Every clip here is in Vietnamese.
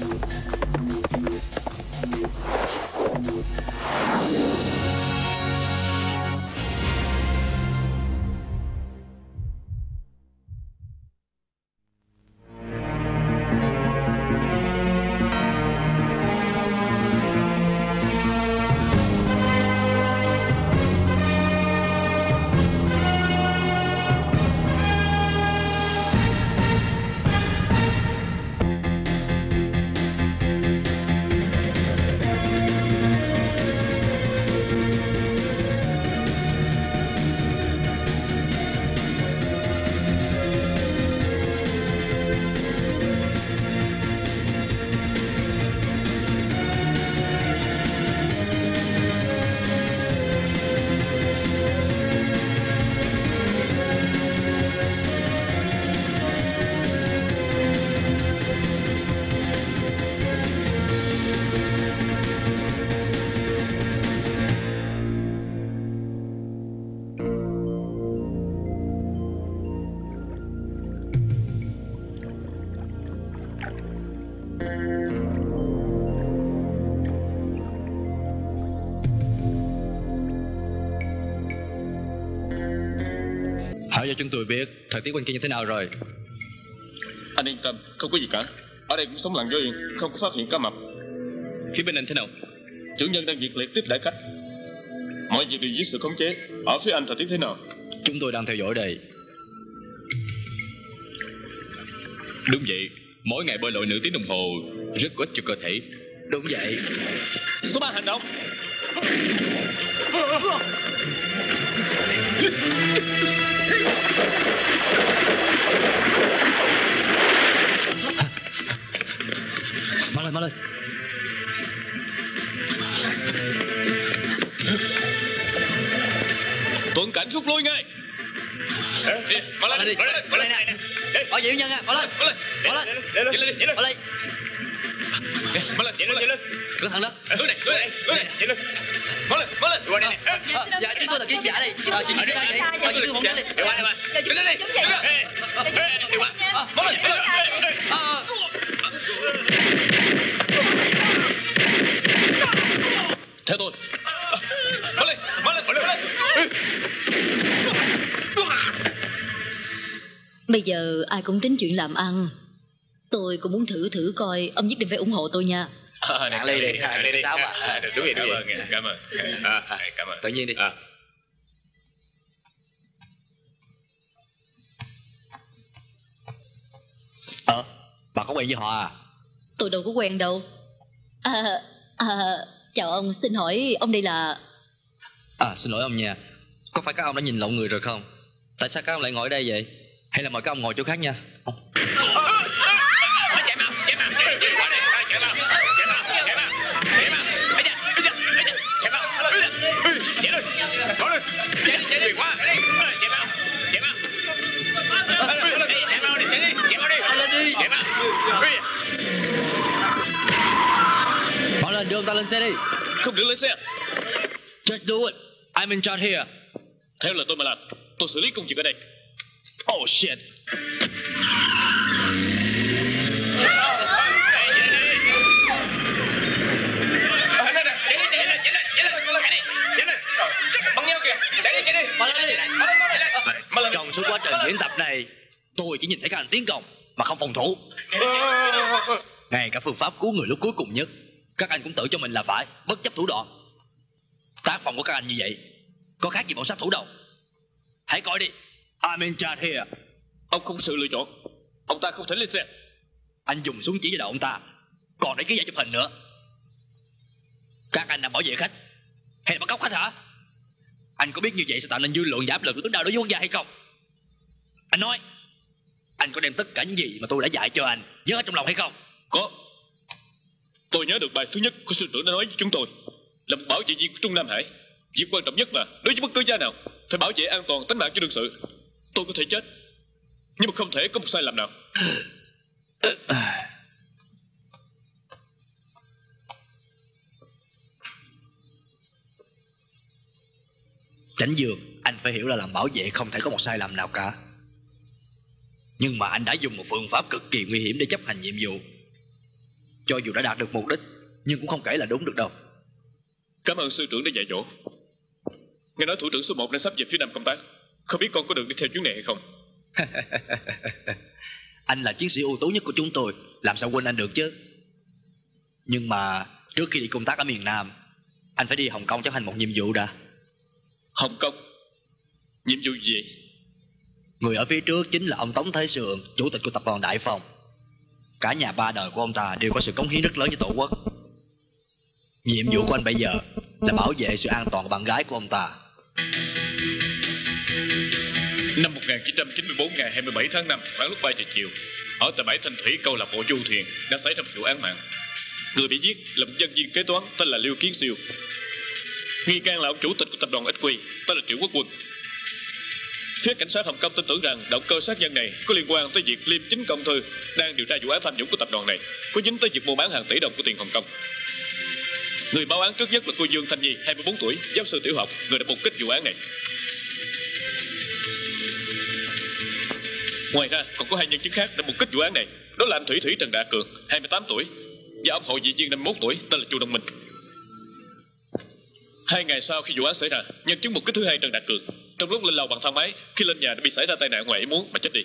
Hãy cho chúng tôi biết thời tiết quanh kia như thế nào rồi. Anh yên tâm, không có gì cả. Ở đây cũng sống lặng vô yên, không có phát hiện cá mập. Phía bên anh thế nào? Chủ nhân đang nhiệt liệt tiếp đãi khách. Mọi việc đều dưới sự khống chế. Ở phía anh thời tiết thế nào? Chúng tôi đang theo dõi đây. Đúng vậy. Mỗi ngày bơi lội nửa tiếng đồng hồ Rất có ích cho cơ thể. Đúng vậy. Số 3 hành động Mau lên mau lên Tuấn cảnh rút lui ngay. Mau lên đi Mau lên nè Bảo vệ nhân à Mau lên Mau lên Mau lên Mau lên Mau lên, chạy lên, chạy lên Cẩn thận đó. Hướng này, hướng này, hướng này, chạy lên Mau lên, qua đây nè Ờ, Dạ chúng tôi là kiến giả đây Ờ chị chị đây. Ờ chị phỏng vấn đi Đi qua, đi qua Đi lên đi Ê, ê, Đi qua Mau lên, mau lên Ờ Theo tôi Mau lên, mau lên, mau lên Bây giờ ai cũng tính chuyện làm ăn. Tôi cũng muốn thử thử coi Ông nhất định phải ủng hộ tôi nha Nặng ly đi. Nặng ly đi. Sáu mà À, Đúng vậy, đúng vậy. Cảm ơn. À, à, Cảm ơn. Tự nhiên đi. À. Ờ Bà có quen với họ à? Tôi đâu có quen đâu. À, à, Chào ông xin hỏi ông đây là À xin lỗi ông nha. Có phải các ông đã nhìn lộn người rồi không? Tại sao các ông lại ngồi ở đây vậy? Hay là mời các ông ngồi chỗ khác nha? Ông- ông ta lên xe đi. Không được lên xe Just do it. I'm in charge here. Theo lời tôi mà làm tôi xử lý công việc ở đây. Oh shit. Trong suốt quá trình diễn tập này Tôi chỉ nhìn thấy các anh tiến công Mà không phòng thủ. Ngay cả phương pháp cứu người lúc cuối cùng nhất Các anh cũng tự cho mình là phải Bất chấp thủ đoạn. Tác phòng của các anh như vậy Có khác gì bọn sát thủ đâu. Hãy coi đi. I'm in charge here. Ông không sự lựa chọn. Ông ta không thể lên xe. Anh dùng súng chỉ vào đầu ông ta Còn để ký giả chụp hình nữa. Các anh làm bảo vệ khách. Hay là bắt cóc khách hả? Anh có biết như vậy sẽ tạo nên dư luận và áp lực của tướng đào đối với quốc gia hay không? Anh nói Anh có đem tất cả những gì mà tôi đã dạy cho anh Nhớ trong lòng hay không? Có tôi nhớ được bài thứ nhất của sư trưởng đã nói với chúng tôi, là một bảo vệ viên của trung nam hải. Việc quan trọng nhất là, đối với bất cứ gia nào, phải bảo vệ an toàn tính mạng cho đương sự. Tôi có thể chết, nhưng mà không thể có một sai lầm nào. Tránh dường Anh phải hiểu là làm bảo vệ không thể có một sai lầm nào cả. Nhưng mà anh đã dùng một phương pháp cực kỳ nguy hiểm để chấp hành nhiệm vụ. Cho dù đã đạt được mục đích Nhưng cũng không kể là đúng được đâu. Cảm ơn sư trưởng đã dạy dỗ. Nghe nói thủ trưởng số 1 đang sắp về phía nam công tác. Không biết con có được đi theo chuyến này hay không? Anh là chiến sĩ ưu tú nhất của chúng tôi Làm sao quên anh được chứ? Nhưng mà trước khi đi công tác ở miền Nam Anh phải đi Hồng Kông chấp hành một nhiệm vụ đã. Hồng Kông? Nhiệm vụ gì? Người ở phía trước chính là ông Tống Thế Sượng Chủ tịch của tập đoàn Đại Phong Cả nhà ba đời của ông ta đều có sự cống hiến rất lớn cho tổ quốc. Nhiệm vụ của anh bây giờ Là bảo vệ sự an toàn của bạn gái của ông ta. Năm 1994 ngày 27 tháng 5 khoảng lúc 3 giờ chiều, Ở tại bãi Thanh Thủy, câu lạc bộ du thuyền Đã xảy ra một vụ án mạng. Người bị giết là một nhân viên kế toán, tên là Liêu Kiến Siêu. Nghi can là ông chủ tịch của tập đoàn XQ Tên là Triệu Quốc Quân. Phía cảnh sát Hồng Kông tin tưởng rằng động cơ sát nhân này có liên quan tới việc Liêm Chính Công Thư đang điều tra vụ án tham nhũng của tập đoàn này, có dính tới việc mua bán hàng tỷ đồng của tiền Hồng Kông. Người báo án trước nhất là cô Dương Thanh Nhi, 24 tuổi, giáo sư tiểu học, người đã mục kích vụ án này. Ngoài ra, còn có hai nhân chứng khác đã mục kích vụ án này, đó là anh Thủy Thủy Trần Đạ Cường, 28 tuổi, và ông Hội Dị Viên 51 tuổi, tên là Chu Đông Minh. Hai ngày sau khi vụ án xảy ra, nhân chứng mục kích thứ hai Trần Đạt Cường trong lúc lên lầu bằng thang máy, khi lên nhà đã bị xảy ra tai nạn ngoài ý muốn mà chết đi.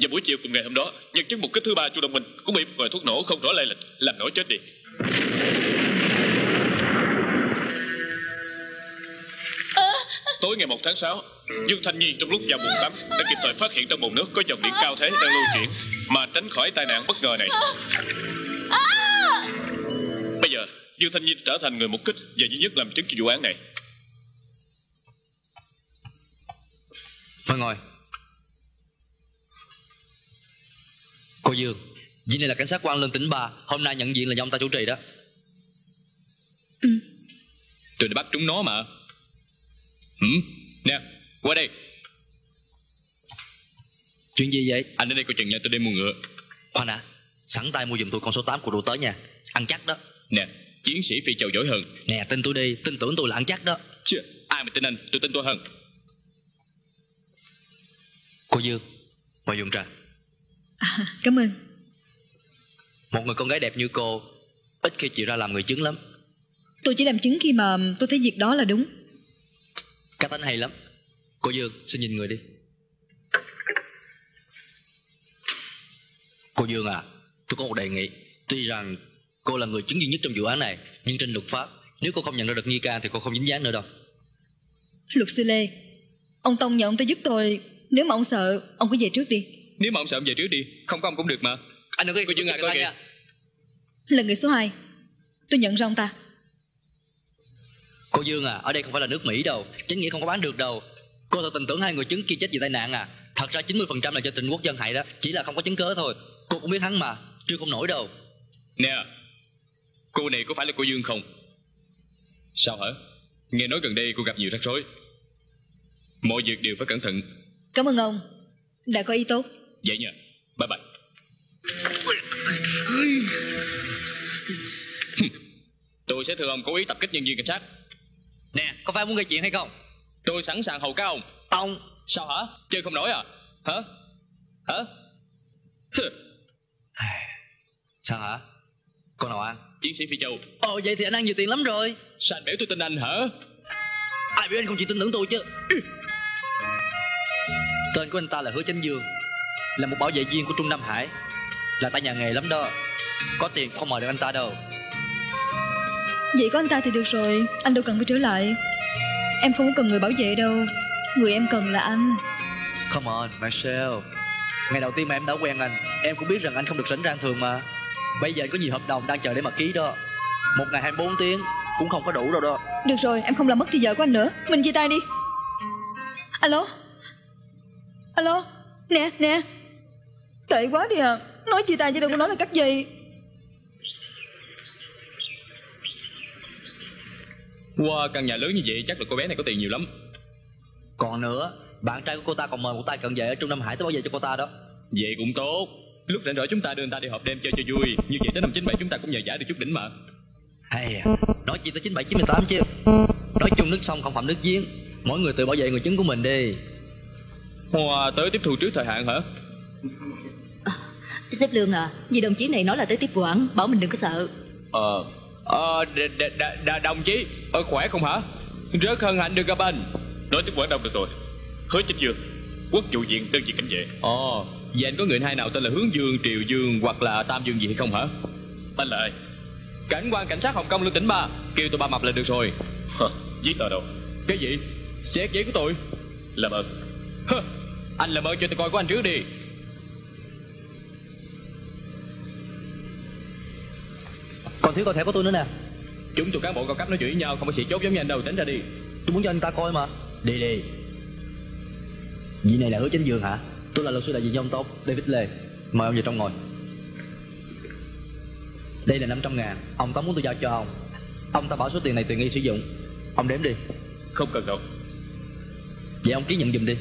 Và buổi chiều cùng ngày hôm đó, nhân chứng mục kích thứ ba Chu Đông Minh cũng bị một loại thuốc nổ không rõ lai lịch làm nổ chết đi. Tối ngày 1 tháng 6, Dương Thanh Nhi trong lúc vào bồn tắm đã kịp thời phát hiện trong bồn nước có dòng điện cao thế đang lưu chuyển mà tránh khỏi tai nạn bất ngờ này. Dương Thanh Nhi trở thành người mục kích và duy nhất làm chứng cho vụ án này. Mời ngồi Cô Dương Vị này là cảnh sát quan Lương Tỉnh Ba Hôm nay nhận diện là do ông ta chủ trì đó. Tôi đã bắt chúng nó mà. Hử? Nè, qua đây. Chuyện gì vậy? Anh đến đây coi chừng nha, tôi đi mua ngựa. Khoan đã Sẵn tay mua giùm tôi con số 8 của đồ tới nha. Ăn chắc đó. Nè, chiến sĩ phi châu giỏi hơn. Nè tin tôi đi Tin tưởng tôi là ăn chắc đó. Chưa, ai mà tin anh, tôi tin tôi hơn. Cô Dương Mời dùng trà Cảm ơn. Một người con gái đẹp như cô Ít khi chịu ra làm người chứng lắm. Tôi chỉ làm chứng khi mà tôi thấy việc đó là đúng. Cá tính hay lắm. Cô Dương xin nhìn người đi. Cô Dương à Tôi có một đề nghị. Tuy rằng cô là người chứng duy nhất trong vụ án này. Nhưng trên luật pháp Nếu cô không nhận ra được nghi can Thì cô không dính dáng nữa đâu. Luật sư Lê Ông Tông nhờ ông tới giúp tôi. Nếu mà ông sợ Ông cứ về trước đi. Nếu mà ông sợ ông về trước đi Không có ông cũng được mà. Anh đừng có Cô Dương à, coi kìa. Là người số 2 Tôi nhận ra ông ta. Cô Dương à Ở đây không phải là nước Mỹ đâu. Chính nghĩa không có bán được đâu. Cô thật tin tưởng hai người chứng kia chết vì tai nạn à. Thật ra 90% là do Trịnh Quốc Dân hại đó. Chỉ là không có chứng cớ thôi. Cô cũng biết hắn mà Chưa không nổi đâu. Nè, cô này có phải là cô Dương không? Sao hả? Nghe nói gần đây cô gặp nhiều rắc rối Mọi việc đều phải cẩn thận Cảm ơn ông Đã có ý tốt Vậy nha, bye bye Tôi sẽ thừa ông cố ý tập kích nhân viên cảnh sát Nè có phải muốn gây chuyện hay không Tôi sẵn sàng hầu các ông Ông Sao hả? Chơi không nổi à? Hả? Hả? Hừ, Sao hả Con nào ăn? Chiến sĩ Phi Châu. Ồ vậy thì anh ăn nhiều tiền lắm rồi. Sao anh biểu tôi tin anh hả? Ai biểu anh không chịu tin tưởng tôi chứ? Tên của anh ta là Hứa Chánh Dương Là một bảo vệ viên của Trung Nam Hải. Là tay nhà nghề lắm đó. Có tiền không mời được anh ta đâu. Vậy có anh ta thì được rồi. Anh đâu cần phải trở lại. Em không có cần người bảo vệ đâu. Người em cần là anh. Come on Marcel. Ngày đầu tiên mà em đã quen anh Em cũng biết rằng anh không được rảnh rang thường mà Bây giờ có nhiều hợp đồng đang chờ để mà ký đó. Một ngày 24 tiếng Cũng không có đủ đâu đó. Được rồi em không làm mất thì giờ của anh nữa. Mình chia tay đi. Alo? Alo? Nè nè. Tệ quá đi à. Nói chia tay chứ đâu có nói là cắt dây Wow, căn nhà lớn như vậy chắc là cô bé này có tiền nhiều lắm. Còn nữa Bạn trai của cô ta còn mời một tay cận vệ ở Trung Nam Hải tới bảo vệ cho cô ta đó. Vậy cũng tốt Lúc rảnh rỗi chúng ta đưa người ta đi họp đêm chơi cho vui. Như vậy tới năm 97 chúng ta cũng nhờ giả được chút đỉnh mà. Hay à. Nói chi tới 97 98 chứ. Nói chung nước sông không phạm nước giếng. Mỗi người tự bảo vệ người chứng của mình đi. Hoa tới tiếp thu trước thời hạn hả? Sếp Lương à Vì đồng chí này nói là tới tiếp quản Bảo mình đừng có sợ. Ờ Ờ đ, đ, đ, đ, Đồng chí Ở khỏe không hả? Rất hân hạnh được gặp anh. Nói tiếng Quảng Đông được rồi. Hứa Chính Dương Quốc vụ viện đơn vị cảnh vệ. Ồ Vậy anh có người hai nào tên là Hướng Dương, Triều Dương Hoặc là Tam Dương gì hay không hả? Anh là ai? Cảnh quan cảnh sát Hồng Kông Lưu Tỉnh Ba. Kêu tôi ba mập là được rồi. Hờ, Giấy tờ đâu? Cái gì? Xét giấy của tôi Làm ơn. Hơ, Anh làm ơn cho tôi coi của anh trước đi. Còn thiếu coi thẻ của tôi nữa nè. Chúng tôi cán bộ cao cấp nói chuyện với nhau Không có xì chốt giống như anh đâu Tránh ra đi. Tôi muốn cho anh ta coi mà. Đi đi. Vị này là hứa chính dương hả Tôi là luật sư đại diện cho ông Tốt David Lê. Mời ông vào trong ngồi. Đây là 500 ngàn. Ông Tống muốn tôi giao cho ông. Ông ta bảo số tiền này tùy nghi sử dụng. Ông đếm đi. Không cần đâu. Vậy ông ký nhận giùm đi.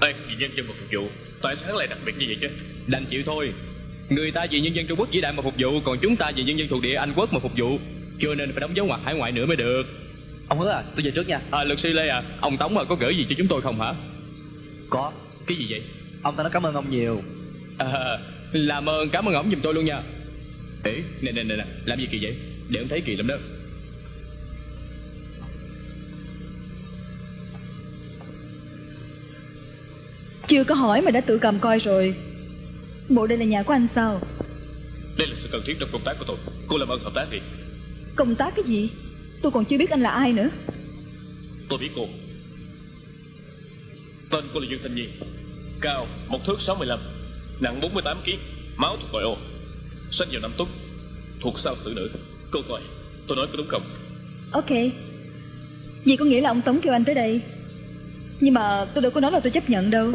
Ai vì nhân dân mà phục vụ. Tại sao lại đặc biệt như vậy chứ. Đành chịu thôi. Người ta vì nhân dân Trung Quốc vĩ đại mà phục vụ Còn chúng ta vì nhân dân thuộc địa Anh Quốc mà phục vụ. Cho nên phải đóng dấu ngoặc hải ngoại nữa mới được. Ông hứa à? Tôi về trước nha. À luật sư Lê à. Ông Tống à, có gửi gì cho chúng tôi không hả Có. Cái gì vậy? Ông ta nói cảm ơn ông nhiều. À, Làm ơn cảm ơn ổng giùm tôi luôn nha. Ê nè nè nè nè Làm gì kỳ vậy? Để ông thấy kỳ lắm đó. Chưa có hỏi mà đã tự cầm coi rồi. Bộ đây là nhà của anh sao? Đây là sự cần thiết trong công tác của tôi. Cô làm ơn hợp tác đi. Công tác cái gì? Tôi còn chưa biết anh là ai nữa. Tôi biết cô Tên cô là Dương Thanh Nhi. Cao một thước 65 Nặng 48 kg Máu thuộc loại O. Sinh vào năm túc Thuộc sao xử nữ. Cô coi Tôi nói có đúng không? Ok. Vậy có nghĩa là ông Tống kêu anh tới đây. Nhưng mà tôi đâu có nói là tôi chấp nhận đâu.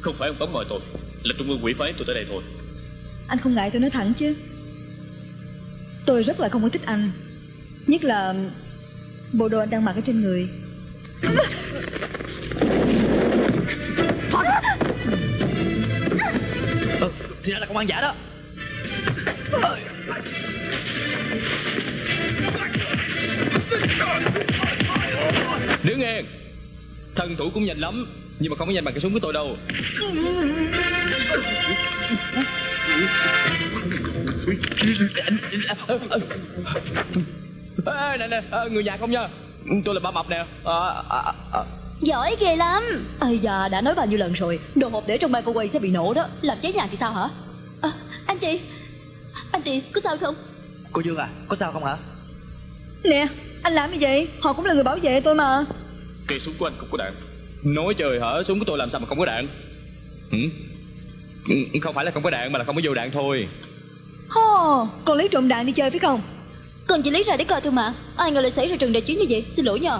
Không phải ông Tống mời tôi Là trung ương quỷ phái tôi tới đây thôi. Anh không ngại tôi nói thẳng chứ. Tôi rất là không có thích anh. Nhất là Bộ đồ anh đang mặc ở trên người thì ra là công an giả đó. Đứng yên Thân thủ cũng nhanh lắm Nhưng mà không có nhanh bằng cái súng của tôi đâu. Ê, nè nè ờ, người nhà không nha. Tôi là ba mập nè. À, à, à, Giỏi ghê lắm. Ây da đã nói bao nhiêu lần rồi. Đồ hộp để trong microwave sẽ bị nổ đó. Làm cháy nhà thì sao hả? À, Anh chị. Anh chị có sao không? Cô Dương à có sao không hả? Nè anh làm như vậy Họ cũng là người bảo vệ tôi mà. Cây súng của anh không có đạn. Nói trời hả súng của tôi làm sao mà không có đạn? Ừ? Không phải là không có đạn mà là không có vô đạn thôi. Hò, Còn lấy trộm đạn đi chơi phải không? Con chỉ lấy ra để coi thôi mà. Ai ngờ lại xảy ra trường đại chiến như vậy? Xin lỗi nha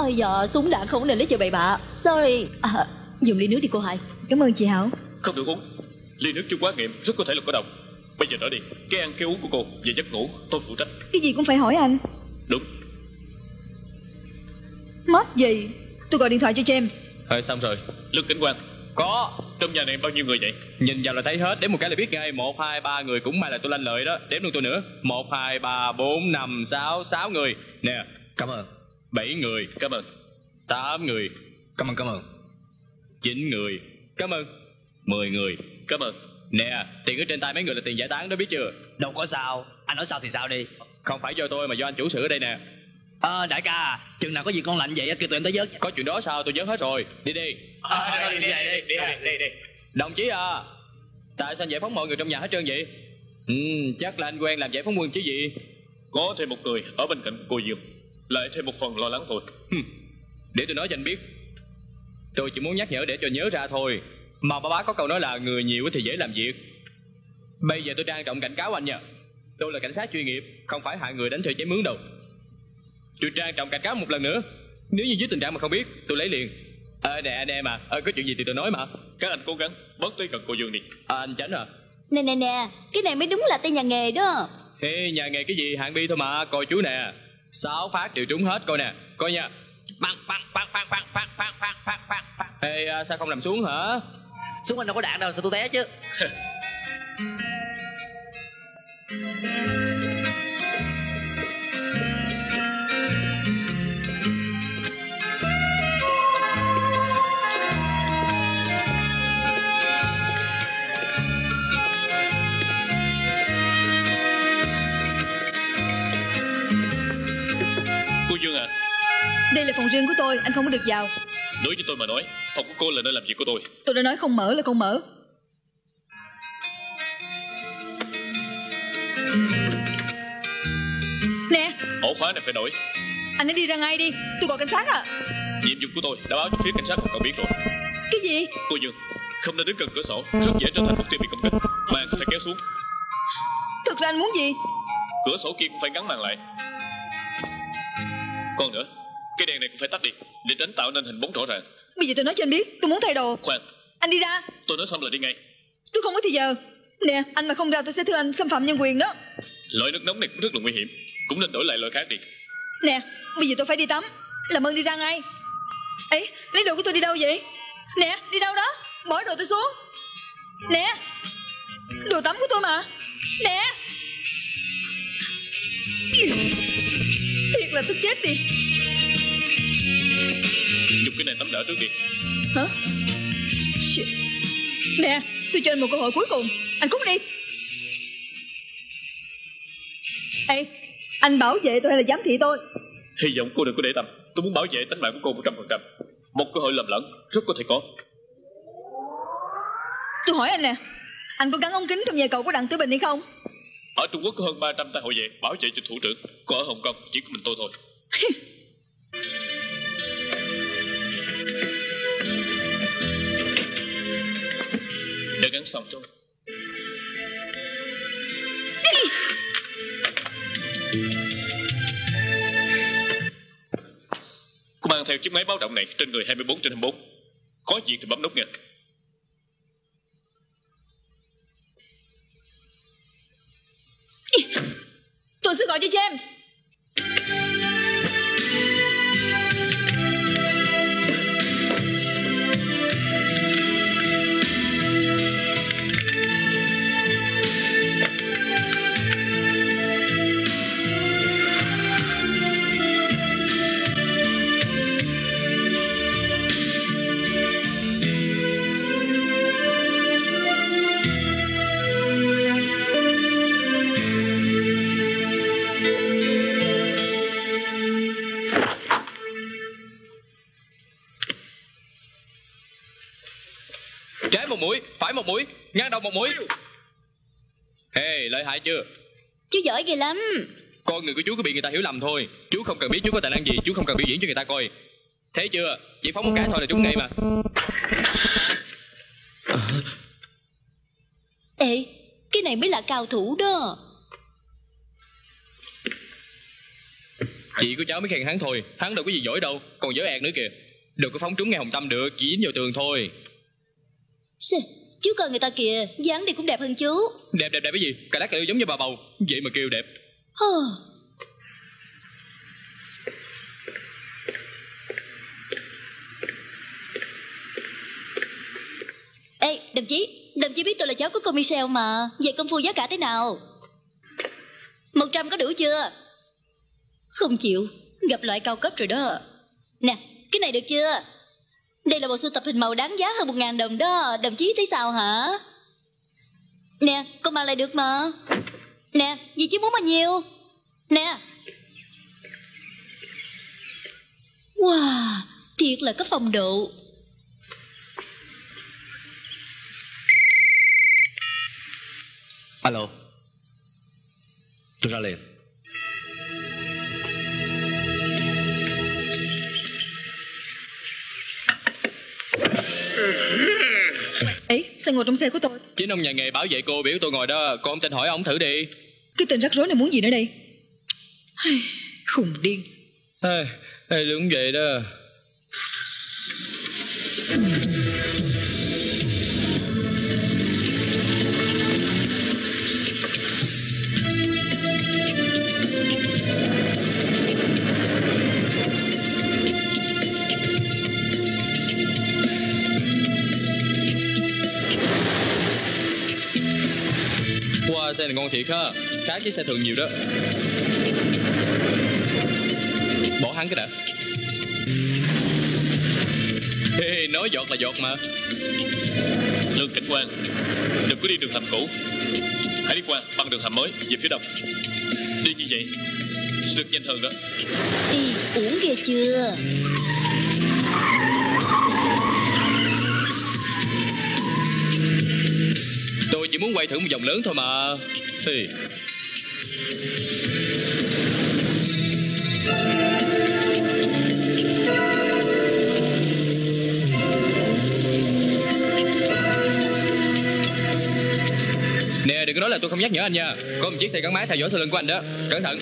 Ôi dạ súng đạn không nên lấy chơi bậy bạ. Sorry. À, Dùng ly nước đi cô Hải. Cảm ơn chị Hảo. Không được uống. Ly nước chưa quá nghiệm rất có thể là có độc. Bây giờ đỡ đi. Cái ăn cái uống của cô Về giấc ngủ tôi phụ trách. Cái gì cũng phải hỏi anh. Đúng. Mất gì? Tôi gọi điện thoại cho James Thôi xong rồi. Lương Cảnh Quang. Có. Trong nhà này bao nhiêu người vậy? Nhìn vào là thấy hết. Đếm một cái là biết ngay. Một hai ba người cũng may là tôi lanh lợi đó. Đếm luôn tôi nữa. Một hai ba bốn năm sáu sáu người. Nè Cảm ơn bảy người Cảm ơn. Tám người Cảm ơn cảm ơn. chín người Cảm ơn. Mười người Cảm ơn. Nè tiền ở trên tay mấy người là tiền giải tán đó biết chưa? Đâu có sao. Anh nói sao thì sao đi. Không phải do tôi mà do anh chủ sự ở đây nè. Ờ đại ca Chừng nào có gì con lạnh vậy kêu tụi em tới vớt. Có chuyện đó sao? Tôi nhớ hết rồi. Đi đi. À, đi, đi, đi, đi, đi, đi, đi. Đồng chí à Tại sao anh giải phóng mọi người trong nhà hết trơn vậy? Ừ chắc là anh quen làm giải phóng quân chứ gì. Có thêm một người ở bên cạnh cô Dương Lại thêm một phần lo lắng thôi. Để tôi nói cho anh biết. Tôi chỉ muốn nhắc nhở để cho nhớ ra thôi. Mà ba bá có câu nói là người nhiều thì dễ làm việc. Bây giờ tôi trang trọng cảnh cáo anh nha. Tôi là cảnh sát chuyên nghiệp Không phải hại người đánh thuê chém mướn đâu. Tôi trang trọng cảnh cáo một lần nữa. Nếu như dưới tình trạng mà không biết Tôi lấy liền. Ờ nè anh em à. Ờ, Có chuyện gì thì tôi nói mà. Các anh cố gắng bớt tới gần cô Dương đi. À, Anh Chánh à. Nè nè nè Cái này mới đúng là tên nhà nghề đó. Ê nhà nghề cái gì? Hạng bi thôi mà Coi chú nè Sáu phát đều trúng hết coi nè. Coi nha. Bang bang bang bang bang bang bang bang bang bang bang Ê à, sao không nằm xuống hả? Xuống anh đâu có đạn đâu sao tôi té chứ Đây là phòng riêng của tôi Anh không có được vào. Đối với tôi mà nói Phòng của cô là nơi làm việc của tôi. Tôi đã nói không mở là không mở. Nè. Ổ khóa này phải đổi. Anh hãy đi ra ngay đi. Tôi gọi cảnh sát à Nhiệm vụ của tôi đã báo cho phía cảnh sát cậu biết rồi. Cái gì? Cô Dương Không nên đứng gần cửa sổ Rất dễ trở thành mục tiêu bị công kích. Màn phải kéo xuống. Thực ra anh muốn gì? Cửa sổ kia cũng phải gắn màn lại. Còn nữa Cái đèn này cũng phải tắt đi Để tránh tạo nên hình bóng rõ ràng. Bây giờ tôi nói cho anh biết Tôi muốn thay đồ. Khoan. Anh đi ra. Tôi nói xong là đi ngay. Tôi không có thời giờ. Nè anh mà không ra tôi sẽ thưa anh xâm phạm nhân quyền đó. Loại nước nóng này cũng rất là nguy hiểm Cũng nên đổi lại loại khác đi. Nè bây giờ tôi phải đi tắm. Làm ơn đi ra ngay. Ấy lấy đồ của tôi đi đâu vậy? Nè đi đâu đó? Bỏ đồ tôi xuống. Nè Đồ tắm của tôi mà. Nè. Thiệt là tức chết đi Dùng cái này tắm đỡ trước đi Hả? Shit. Nè tôi cho anh một cơ hội cuối cùng. Anh cút đi. Ê Anh bảo vệ tôi hay là giám thị tôi? Hy vọng cô đừng có để tâm. Tôi muốn bảo vệ tính mạng của cô 100% Một cơ hội lầm lẫn rất có thể có. Tôi hỏi anh nè Anh có gắn ống kính trong nhà cậu của đặng Tử Bình hay không? Ở Trung Quốc có hơn 300 tay hộ vệ bảo vệ cho thủ trưởng. Còn ở Hồng Kông chỉ có mình tôi thôi Đã gắn xong rồi Cô mang theo chiếc máy báo động này trên người 24 trên 24 Có chuyện thì bấm nút nha. Tôi sẽ gọi cho James. Một mũi, ngang đầu một mũi. Hey, lợi hại chưa? Chú giỏi ghê lắm. Con người của chú có bị người ta hiểu lầm thôi. Chú không cần biết chú có tài năng gì Chú không cần biểu diễn cho người ta coi. Thấy chưa? Chỉ phóng một cái thôi là trúng ngay mà. Ê Cái này mới là cao thủ đó. Chị của cháu mới khen hắn thôi. Hắn đâu có gì giỏi đâu Còn dở ẹt nữa kìa. Đừng có phóng trúng ngay hồng tâm được Chỉ dính vào tường thôi. Xì, Chú coi người ta kìa dáng đi cũng đẹp hơn chú Đẹp đẹp đẹp cái gì Cà lát đều giống như bà bầu Vậy mà kêu đẹp. Ê, đồng chí, đồng chí biết tôi là cháu của cô Michelle mà. Vậy công phu giá cả thế nào? Một trăm có đủ chưa? Không chịu, gặp loại cao cấp rồi đó. Nè, cái này được chưa? Đây là bộ sưu tập hình màu đáng giá hơn một ngàn đồng đó. Đồng chí thấy sao hả? Nè, con mang lại được mà. Nè, dì chứ muốn bao nhiêu? Nè. Wow, thiệt là có phong độ. Alo Tôi ra liền Ấy, sao ngồi trong xe của tôi? Chính ông nhà nghề bảo vệ cô biểu tôi ngồi đó Cô không tin hỏi ông thử đi Cái tên rắc rối này muốn gì nữa đây? Khùng điên. Ê, ê, đúng vậy đó ngon thiệt ha. Khác chiếc xe thường nhiều đó. Bỏ hắn cái đã. Ê, nói giọt là giọt mà. Lương cảnh quan Đừng có đi đường hầm cũ. Hãy đi qua bằng đường hầm mới Về phía đông. Đi như vậy sẽ được nhanh hơn đó. Đi uống kia chưa? Tôi chỉ muốn quay thử một vòng lớn thôi mà thì. Nè, đừng có nói là tôi không nhắc nhở anh nha. Có một chiếc xe gắn máy theo dõi sau lưng của anh đó. Cẩn thận.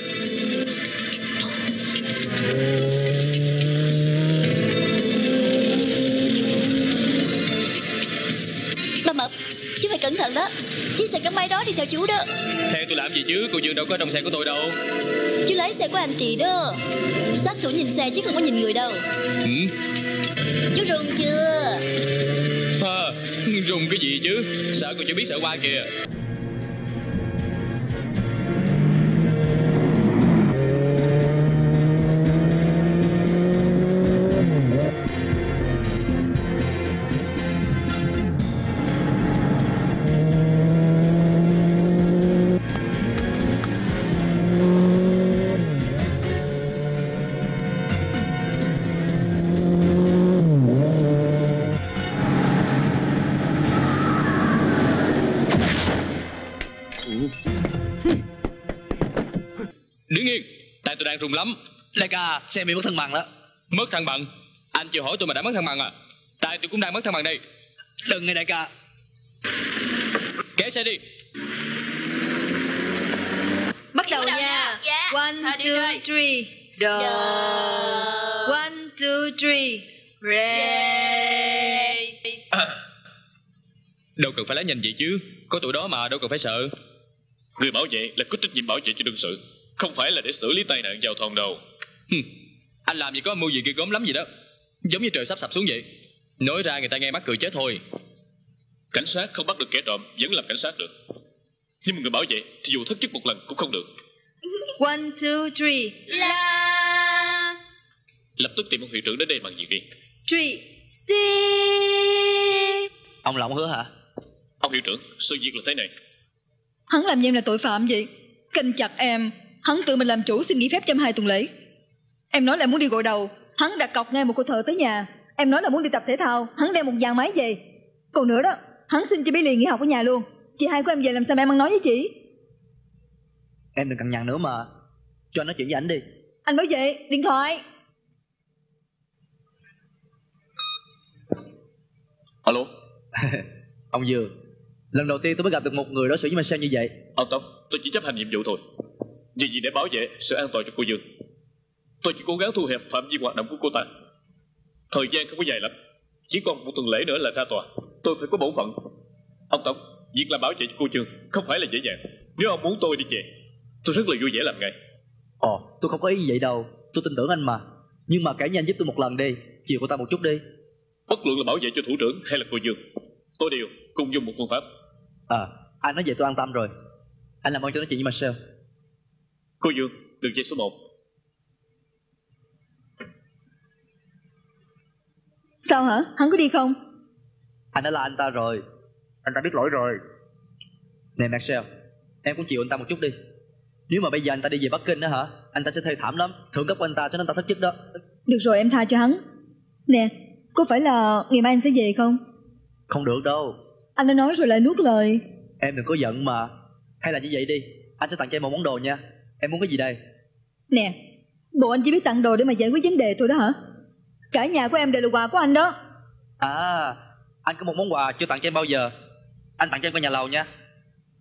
Ba Mập, Chú phải cẩn thận đó. Chiếc xe gắn máy đó đi theo chú đó. Theo tôi làm gì chứ? Cô Dương đâu có trong xe của tôi đâu. Chú lái xe của anh chị đó. Sát thủ nhìn xe chứ không có nhìn người đâu. Ừ. Chú run chưa? À, Rùng cái gì chứ? Sợ cô chưa biết sợ qua kìa đang rùng lắm. Đại ca Xe bị mất thăng bằng đó. Mất thăng bằng? Anh chưa hỏi tôi mà đã mất thăng bằng à? Tại tôi cũng đang mất thăng bằng đây. Đừng nghe đại ca. Kéo xe đi. Bắt đầu nha. One, two, three. Đờ. One, two, three. Re. Đâu cần phải lái nhanh vậy chứ? Có tụi đó mà đâu cần phải sợ. Người bảo vệ là có trách nhiệm bảo vệ cho đương sự Không phải là để xử lý tai nạn giao thông đâu. Hừm, Anh làm gì có mưu gì ghê gớm lắm gì đó. Giống như trời sắp sập xuống vậy. Nói ra người ta nghe mắc cười chết thôi. Cảnh sát không bắt được kẻ trộm Vẫn làm cảnh sát được. Nhưng mà người bảo vệ thì dù thất chức một lần cũng không được. One, two, three. La. Lập tức tìm ông hiệu trưởng đến đây bằng việc đi Three. Si. Ông là ông hứa hả? Ông hiệu trưởng sự việc là thế này. Hắn làm như em là tội phạm vậy? Canh chặt em Hắn tự mình làm chủ xin nghỉ phép trong hai tuần lễ. Em nói là muốn đi gội đầu. Hắn đặt cọc ngay một cô thợ tới nhà. Em nói là muốn đi tập thể thao. Hắn đem một dàn máy về. Còn nữa đó Hắn xin cho Bí Lì nghỉ học ở nhà luôn. Chị hai của em về làm sao mà em ăn nói với chị? Em đừng cằn nhằn nữa mà. Cho anh nói chuyện với ảnh đi. Anh bảo vệ Điện thoại. Alo? Ông Dừa Lần đầu tiên tôi mới gặp được một người đối xử với mình sao như vậy. Ông Tông tôi chỉ chấp hành nhiệm vụ thôi Vì gì để bảo vệ sự an toàn cho cô Dương? Tôi chỉ cố gắng thu hẹp phạm vi hoạt động của cô ta. Thời gian không có dài lắm. Chỉ còn một tuần lễ nữa là ra tòa. Tôi phải có bổn phận. Ông Tông Việc làm bảo vệ cho cô Dương không phải là dễ dàng. Nếu ông muốn tôi đi về Tôi rất là vui vẻ làm ngay Ồ tôi không có ý gì vậy đâu. Tôi tin tưởng anh mà. Nhưng mà kể như anh giúp tôi một lần đi. Chiều cô ta một chút đi. Bất luận là bảo vệ cho thủ trưởng hay là cô Dương Tôi đều cùng dùng một phương pháp. À anh nói vậy tôi an tâm rồi. Anh làm ơn cho nói chuyện với Marcel Cô Dương đường dây số 1 Sao hả? Hắn có đi không? Anh đã là anh ta rồi. Anh ta biết lỗi rồi. Nè Marcel Em cũng chịu anh ta một chút đi. Nếu mà bây giờ anh ta đi về Bắc Kinh đó hả Anh ta sẽ thê thảm lắm. Thưởng cấp của anh ta cho nên anh ta thất chức đó. Được rồi em tha cho hắn. Nè Có phải là ngày mai anh sẽ về không? Không được đâu. Anh đã nói rồi lại nuốt lời. Em đừng có giận mà. Hay là như vậy đi Anh sẽ tặng cho em một món đồ nha Em muốn cái gì đây? Nè Bộ anh chỉ biết tặng đồ để mà giải quyết vấn đề thôi đó hả? Cả nhà của em đều là quà của anh đó. À Anh có một món quà chưa tặng cho em bao giờ. Anh tặng cho em qua nhà lầu nha.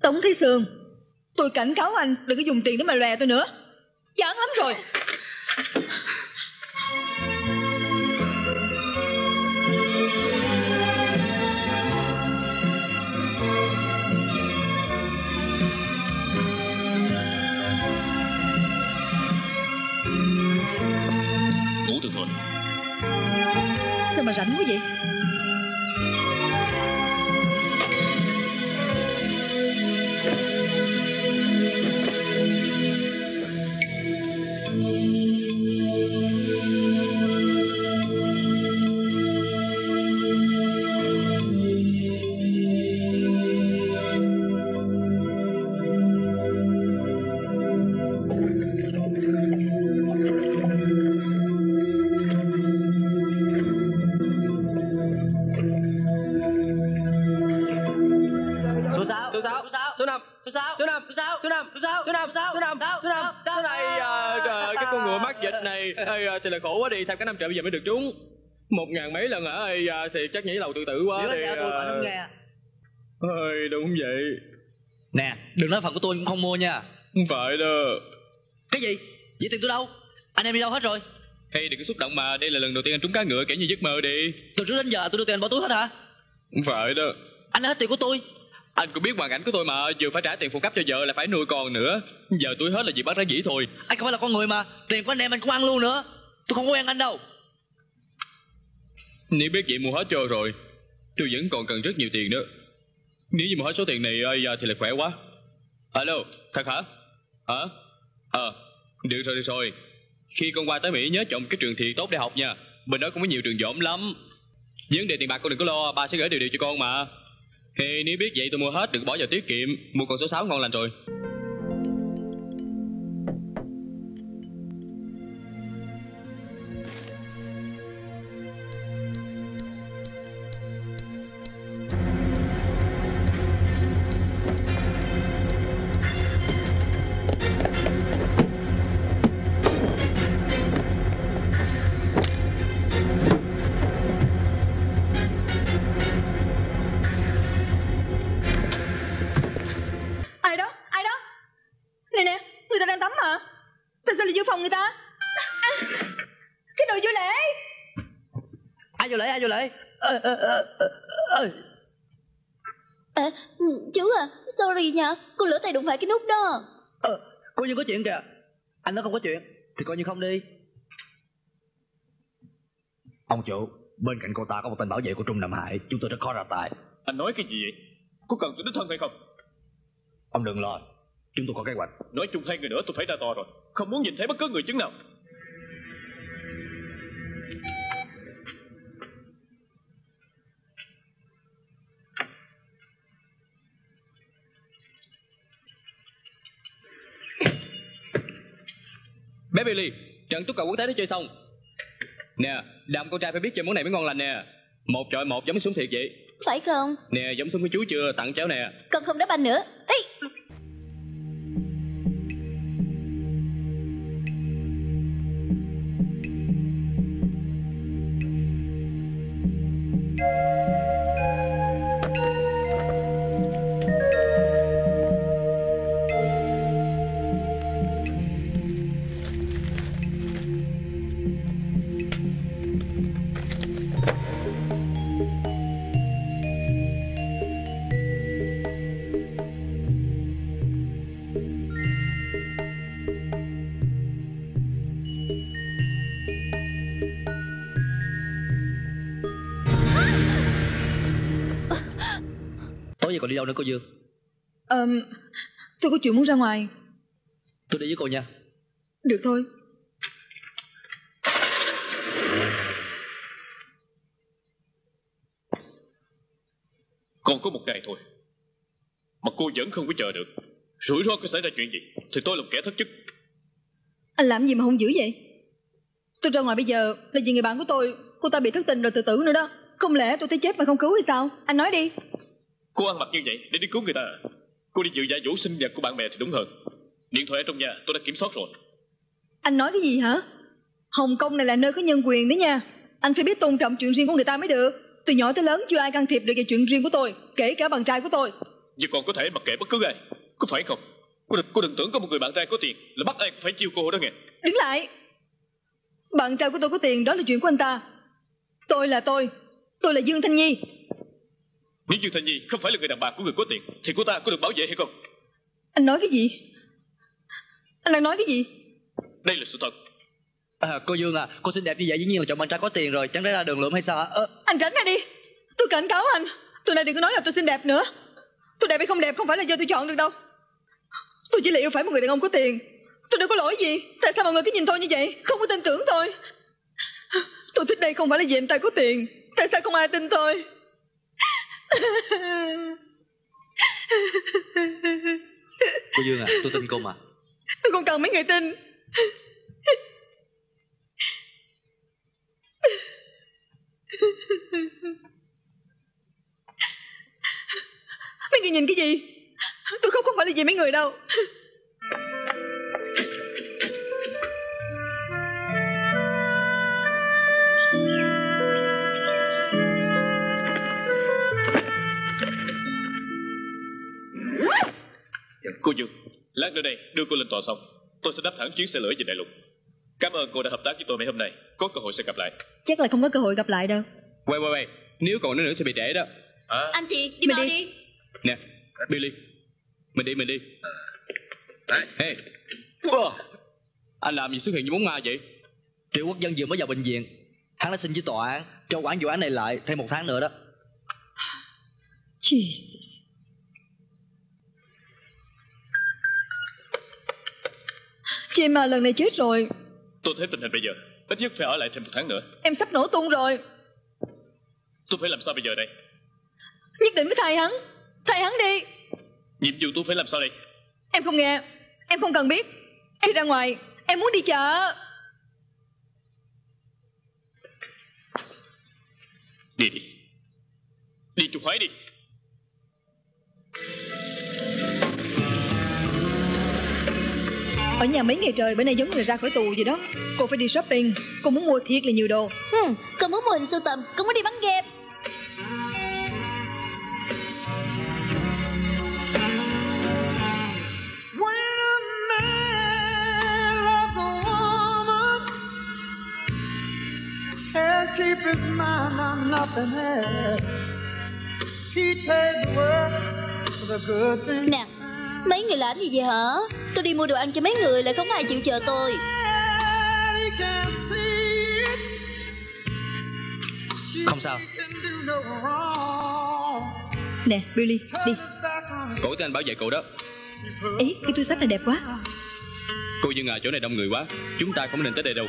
Tống Thế Sương Tôi cảnh cáo anh đừng có dùng tiền để mà lè tôi nữa. Chán lắm rồi Sao mà rảnh quá vậy? Năm số sáu số năm số này trời, cái con ngựa mắc dịch này ơi, à, thì là khổ quá đi tham cái năm trợ bây giờ mới được trúng. Một ngàn mấy lần hả? Ơi, à, thì chắc nhảy lầu tự tử quá thì à, ơi đúng vậy. Nè đừng nói phần của tôi cũng không mua nha. Không phải đâu. Cái gì? Vậy tiền tôi đâu? Anh em đi đâu hết rồi? Hey đừng có xúc động mà Đây là lần đầu tiên anh trúng cá ngựa kể như giấc mơ đi. Từ trước đến giờ tôi đưa tiền bỏ túi hết hả? Không phải đâu. Anh đã hết tiền của tôi Anh cũng biết hoàn cảnh của tôi mà Vừa phải trả tiền phụ cấp cho vợ là phải nuôi con nữa. Giờ túi hết là gì bắt ra dĩ thôi. Anh không phải là con người mà Tiền của anh em anh cũng ăn luôn nữa. Tôi không có quen anh đâu. Nếu biết vậy mua hết cho rồi. Tôi vẫn còn cần rất nhiều tiền nữa. Nếu như mua hết số tiền này ơi, thì là khỏe quá. Alo thật hả? Hả? Ờ được rồi được rồi. Khi con qua tới Mỹ nhớ chọn cái trường thiệt tốt để học nha. Bên đó cũng có nhiều trường giỏi lắm. Vấn đề tiền bạc con đừng có lo Ba sẽ gửi đều đều cho con mà thì nếu biết vậy tôi mua hết, đừng bỏ vào tiết kiệm. Mua con số 6 ngon lành rồi. Anh nói không có chuyện. Thì coi như không đi. Ông chủ Bên cạnh cô ta có một tên bảo vệ của Trung Nam Hải Chúng tôi rất khó ra tay. Anh nói cái gì vậy? Có cần tôi đích thân hay không? Ông đừng lo Chúng tôi có kế hoạch. Nói chung hai người nữa tôi phải ra to rồi. Không muốn nhìn thấy bất cứ người chứng nào Bé Billy Trận túc cầu quốc tế đã chơi xong Nè Đàm con trai phải biết chơi món này mới ngon lành nè Một chọi một giống súng thiệt vậy Phải không? Nè giống súng của chú chưa tặng cháu nè Con không đá banh nữa. Ê! Đâu nữa cô Dương Ờm, tôi có chuyện muốn ra ngoài. Tôi đi với cô nha Được thôi. Còn có một ngày thôi Mà cô vẫn không có chờ được Rủi ro có xảy ra chuyện gì Thì tôi là một kẻ thất chức Anh làm gì mà không dữ vậy? Tôi ra ngoài bây giờ là vì người bạn của tôi, cô ta bị thất tình rồi tự tử nữa đó. Không lẽ tôi thấy chết mà không cứu hay sao? Anh nói đi. Cô ăn mặc như vậy để đi cứu người ta? Cô đi dự giải dỗ sinh nhật của bạn bè thì đúng hơn Điện thoại ở trong nhà tôi đã kiểm soát rồi Anh nói cái gì hả? Hồng Kông này là nơi có nhân quyền đấy nha. Anh phải biết tôn trọng chuyện riêng của người ta mới được. Từ nhỏ tới lớn chưa ai can thiệp được vào chuyện riêng của tôi, kể cả bạn trai của tôi. Giờ còn có thể mặc kệ bất cứ ai Có phải không Cô đừng, cô đừng tưởng có một người bạn trai có tiền Là bắt ai cũng phải chiêu cô đó nghe Đứng lại. Bạn trai của tôi có tiền đó là chuyện của anh ta. Tôi là tôi. Tôi là Dương Thanh Nhi. Nếu Dương Thanh Nhi không phải là người đàn bà của người có tiền Thì cô ta có được bảo vệ hay không Anh nói cái gì? Anh đang nói cái gì? Đây là sự thật à, Cô Dương à Cô xinh đẹp như vậy dĩ nhiên là chọn bạn trai có tiền rồi Chẳng lẽ ra đường lượm hay sao Ơ, Anh tránh ra đi. Tôi cảnh cáo anh. Từ nay đừng có nói là tôi xinh đẹp nữa. Tôi đẹp hay không đẹp không phải là do tôi chọn được đâu. Tôi chỉ là yêu phải một người đàn ông có tiền. Tôi đâu có lỗi gì. Tại sao mọi người cứ nhìn tôi như vậy? Không có tin tưởng tôi. Tôi thích đây không phải là vì anh ta có tiền. Tại sao không ai tin tôi? Cô Dương à tôi tin cô mà Tôi không cần mấy người tin. Mấy người nhìn cái gì? Tôi không không phải là vì mấy người đâu Cô Dương, lát nữa đây đưa cô lên tòa xong, tôi sẽ đáp thẳng chuyến xe lửa về Đại Lục. Cảm ơn cô đã hợp tác với tôi ngày hôm nay. Có cơ hội sẽ gặp lại. Chắc là không có cơ hội gặp lại đâu Quay quay quay, nếu còn nữa nữa sẽ bị trễ đó. À, Anh chị đi Mình mau đi. đi Nè, Billy, mình đi mình đi. Đấy. Hey, Wow. anh làm gì xuất hiện như bóng ma vậy? triệu quốc dân vừa mới vào bệnh viện hắn đã xin với tòa án cho quản vụ án này lại thêm một tháng nữa đó Jesus. Chị mà lần này chết rồi tôi thấy tình hình bây giờ, ít nhất phải ở lại thêm một tháng nữa. Em sắp nổ tung rồi Tôi phải làm sao bây giờ đây? Nhất định phải thay hắn Thay hắn đi Nhiệm vụ tôi phải làm sao đây? Em không nghe Em không cần biết Em đi ra ngoài Em muốn đi chợ Đi đi. Đi chuột khoái đi. Ở nhà mấy ngày trời bữa nay giống như là ra khỏi tù vậy đó Cô phải đi shopping Cô muốn mua thiệt là nhiều đồ ừ, Con muốn mô hình sưu tầm Con muốn đi bắn game and keep his mind on nothing else. He takes world for the good thing. Nè Mấy người làm gì vậy hả Tôi đi mua đồ ăn cho mấy người lại không ai chịu chờ tôi không sao. Nè Billy đi Cổ tên anh bảo vệ cậu đó. Ý cái túi sách này đẹp quá Cô Dương à, chỗ này đông người quá. Chúng ta không nên tới đây đâu.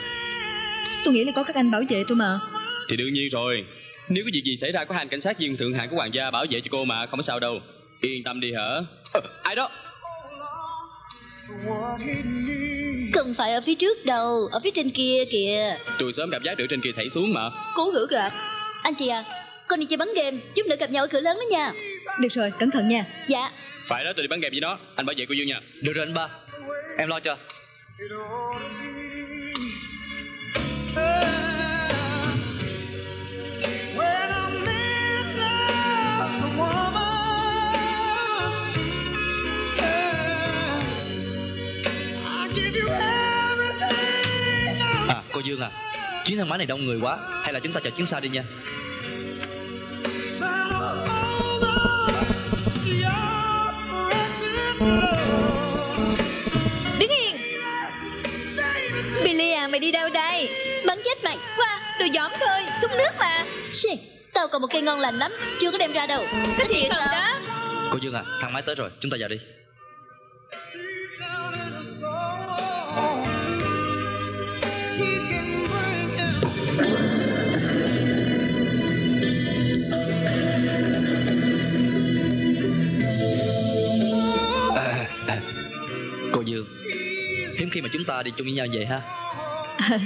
Tôi nghĩ là có các anh bảo vệ tôi mà Thì đương nhiên rồi. Nếu có việc gì xảy ra có hai anh cảnh sát viên thượng hạng của hoàng gia bảo vệ cho cô mà, không có sao đâu. Yên tâm đi hả? Ờ, ai đó? Không phải ở phía trước đâu Ở phía trên kia kìa. Tôi sớm gặp giá được trên kia thảy xuống mà. Cố gỡ gạt. Anh chị à Con đi chơi bắn game Chút nữa gặp nhau ở cửa lớn đó nha. Được rồi cẩn thận nha. Dạ. Phải đó tôi đi bắn game với nó. Anh bảo vệ cô Dương nha. được rồi anh ba. Em lo cho. It à cô dương à chuyến thang máy này đông người quá hay là chúng ta chọn chuyến sau đi nha. Đứng yên. Billy à mày đi đâu đây? Bắn chết mày. Qua đồ giỏm thôi Xuống nước mà. Xì, Tao còn một cây ngon lành lắm Chưa có đem ra đâu. Có thiệt đó? Cô dương à thang máy tới rồi chúng ta vào đi khi mà chúng ta đi chung với nhau vậy ha?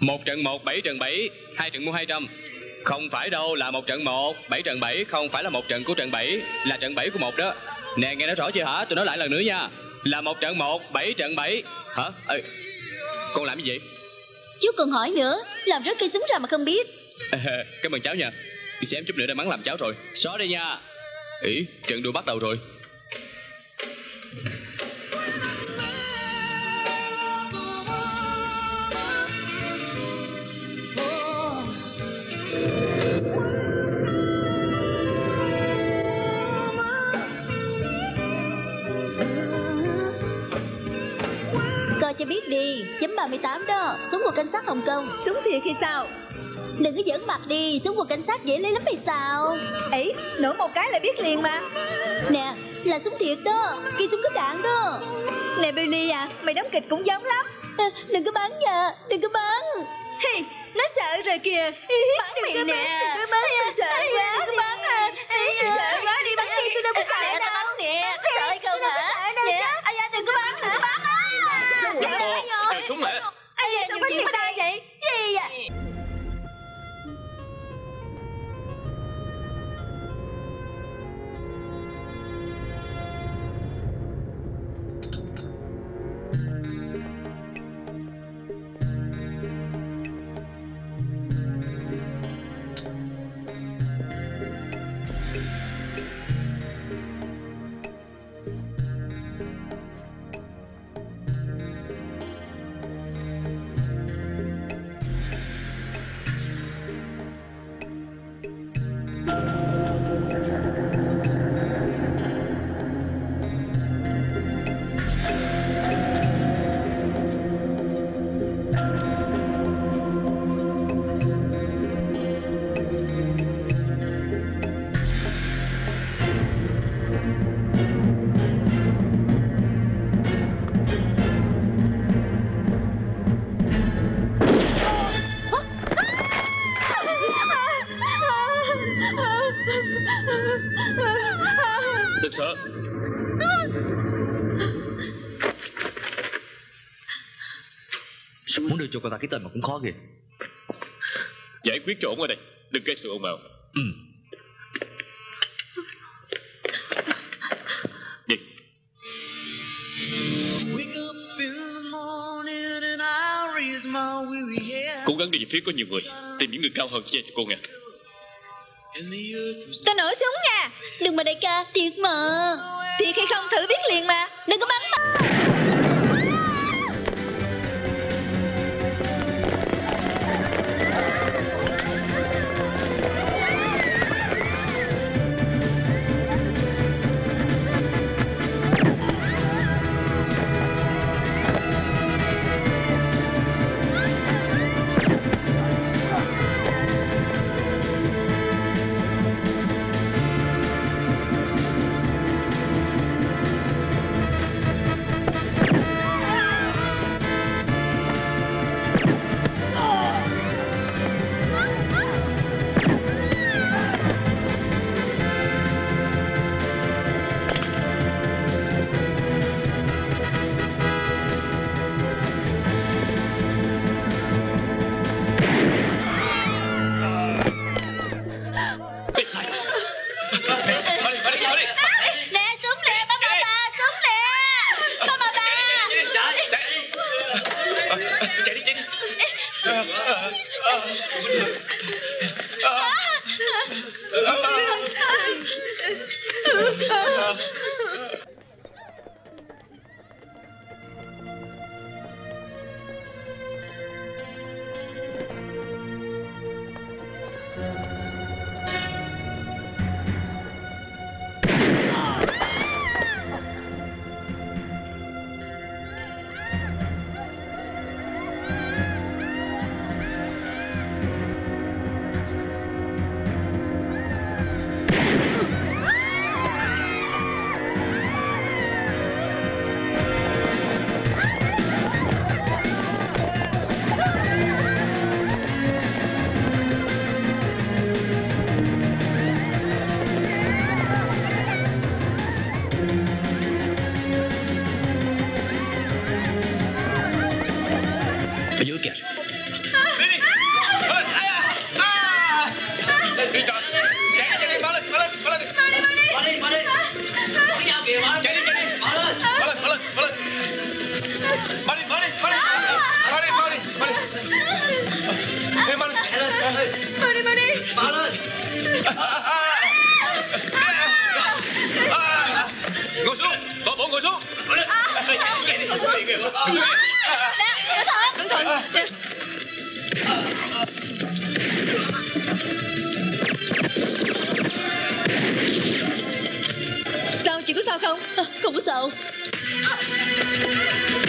Một trận một bảy trận bảy hai trận mua hai trăm. Không phải đâu là một trận một bảy trận bảy không phải là một trận của trận bảy Là trận bảy của một đó. Nè nghe nói rõ chưa hả? Tôi nói lại lần nữa nha. Là một trận một bảy trận bảy. Hả? Ê, con làm gì? Vậy? Chú còn hỏi nữa Làm rớt cây súng ra mà không biết. Cảm ơn cháu nha. Đi xem chút nữa đã mắng làm cháu rồi. Xóa đi nha. Ý, trận đua bắt đầu rồi biết đi. Chấm 38 đó Súng của cảnh sát Hồng Kông. Súng thiệt hay sao? Đừng có giỡn mặt đi Súng của cảnh sát dễ lấy lắm hay sao? Ấy nổ một cái là biết liền mà. Nè Là súng thiệt đó Kia súng có đạn đó. Nè Billy à Mày đóng kịch cũng giống lắm. À, Đừng có bắn nha Đừng có bắn. Hi, Nó sợ rồi kìa. Bắn Đừng mày nè. Đừng có bắn. Sợ quá Đừng có bắn à. Sợ quá đi bắn đi tôi đâu có Nè, đâu nè. Sợ hay không hả? Nè Ai da Đừng có bắn Trời súng lại. Ai da Đừng đừng có có chịu tay vậy Gì à Đừng sợ Muốn đưa cho cô ta cái tên mà cũng khó kìa? Giải quyết cho ổn ở đây. Đừng gây sự ồn ào. Ừ. Đi. Cố gắng đi về phía có nhiều người. Tìm những người cao hơn che cho cô nghe Ta nổ súng nha. Đừng mà đại ca, thiệt mà. Thiệt hay không thử biết liền mà. Đừng có bắn mà Sao, chị có sao không? Không có sao ờ.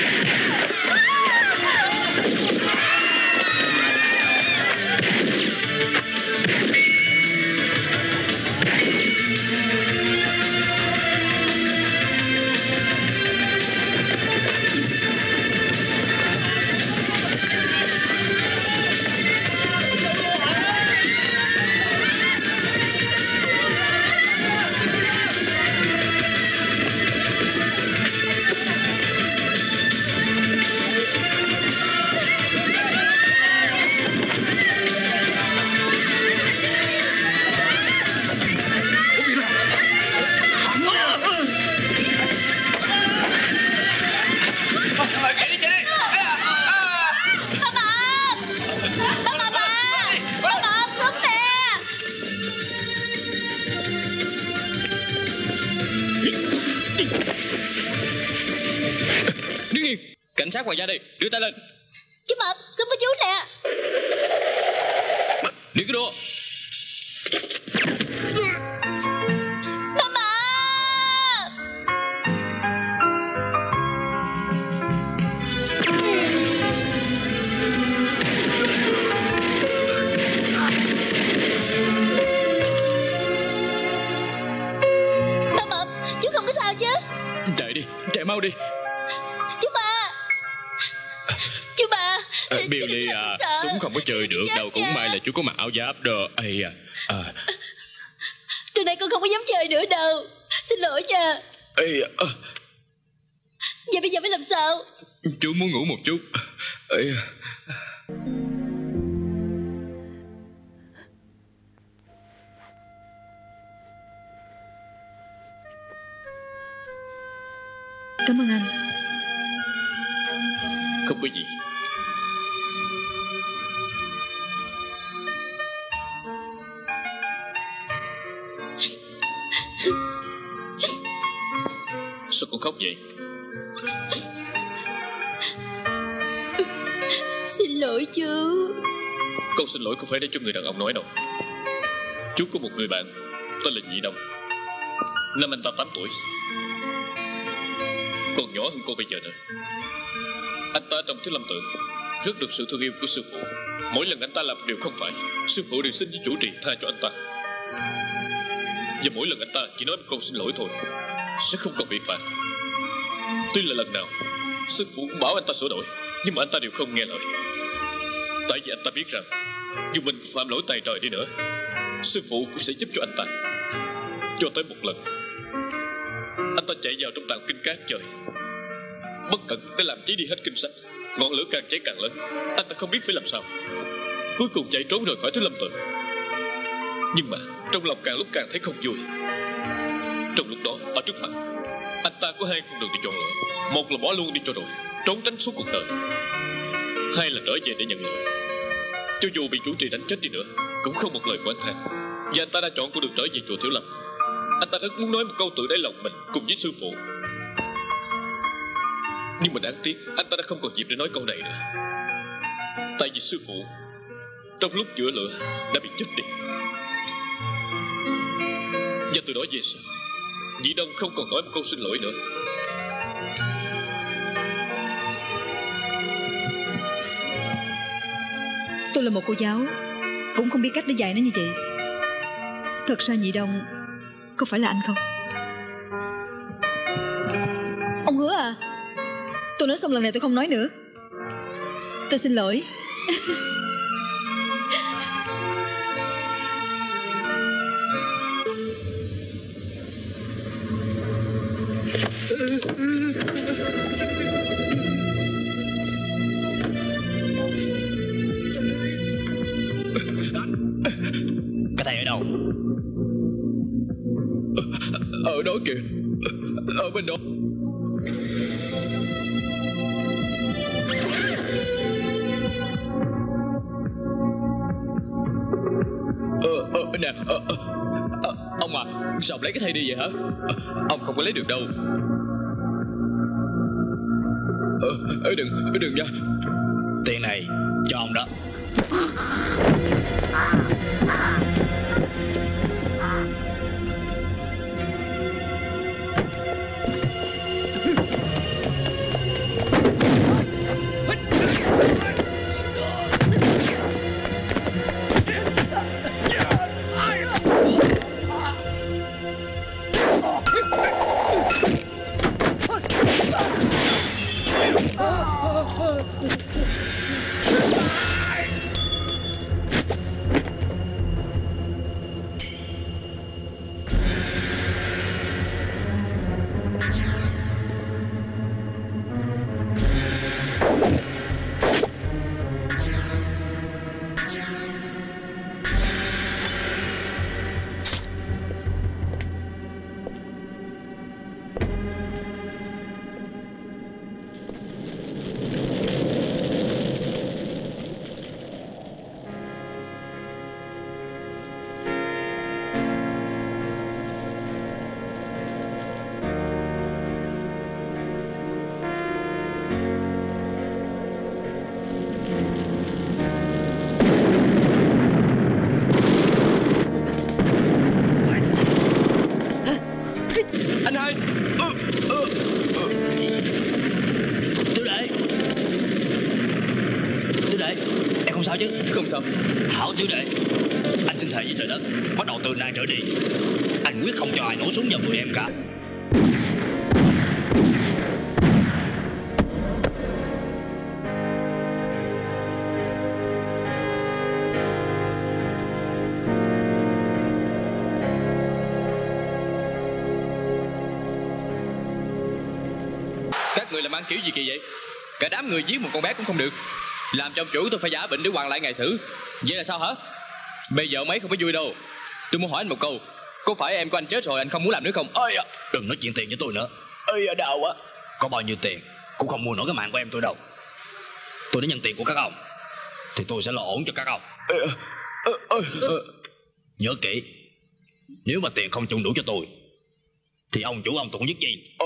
Sát hoàng gia đi Đưa tay lên. a Sao con khóc vậy? Xin lỗi chú. Con xin lỗi không phải để cho người đàn ông nói đâu. Chú có một người bạn Tên là Nhị Đông Năm anh ta 8 tuổi. Còn nhỏ hơn cô bây giờ nữa. Anh ta trong thiếu lâm tự Rất được sự thương yêu của sư phụ. Mỗi lần anh ta làm điều không phải Sư phụ đều xin với chủ trì tha cho anh ta. Và mỗi lần anh ta chỉ nói một câu xin lỗi thôi sẽ không còn bị phạt. Tuy là lần nào, Sư phụ cũng bảo anh ta sửa đổi, Nhưng mà anh ta đều không nghe lời. Tại vì anh ta biết rằng, Dù mình phạm lỗi tài trời đi nữa, Sư phụ cũng sẽ giúp cho anh ta. Cho tới một lần, Anh ta chạy vào trong tàng kinh cát trời. Bất cẩn đã làm cháy đi hết kinh sách, Ngọn lửa càng cháy càng lớn, Anh ta không biết phải làm sao. Cuối cùng chạy trốn rời khỏi thứ lâm tự. Nhưng mà trong lòng càng lúc càng thấy không vui. Trong lúc đó trước mặt. Anh ta có hai con đường để chọn lựa Một là bỏ luôn đi cho rồi, Trốn tránh suốt cuộc đời. Hai là trở về để nhận lỗi Cho dù bị chủ trì đánh chết đi nữa, Cũng không một lời của anh tha Và anh ta đã chọn con đường trở về chùa Thiếu Lâm. Anh ta rất muốn nói một câu tự đáy lòng mình Cùng với sư phụ. Nhưng mà đáng tiếc, Anh ta đã không còn dịp để nói câu này nữa. Tại vì sư phụ, Trong lúc chữa lửa, Đã bị chết đi. Và từ đó về sau Dĩ Đông không còn nói một câu xin lỗi nữa. Tôi là một cô giáo, Cũng không biết cách để dạy nó như vậy. Thật ra nhị đông, Có phải là anh không? Ông hứa à? Tôi nói xong lần này tôi không nói nữa. Tôi xin lỗi. kìa Ở bên đó Ờ, ờ, nè, ờ, ờ, ờ, ông à, sao ông lấy cái thây đi vậy hả? Ờ, ông không có lấy được đâu. Ờ, ờ, đừng, đừng nha. Tiền này cho ông đó nay trở đi. Anh quyết không cho ai nổ súng vào người em cả. Các người làm ăn kiểu gì kỳ vậy? Cả đám người giết một con bé cũng không được. Làm cho ông chủ tôi phải giả bệnh để hoàn lại ngày xử. Vậy là sao hả? Bây giờ mấy không có vui đâu. Tôi muốn hỏi anh một câu. Có phải em của anh chết rồi anh không muốn làm nữa không? Ơi à Đừng nói chuyện tiền với tôi nữa. Ơi à đau á Có bao nhiêu tiền Cũng không mua nổi cái mạng của em tôi đâu. Tôi đã nhận tiền của các ông Thì tôi sẽ lo ổn cho các ông. Nhớ kỹ Nếu mà tiền không chung đủ cho tôi Thì ông chủ ông tôi cũng giết gì Ờ.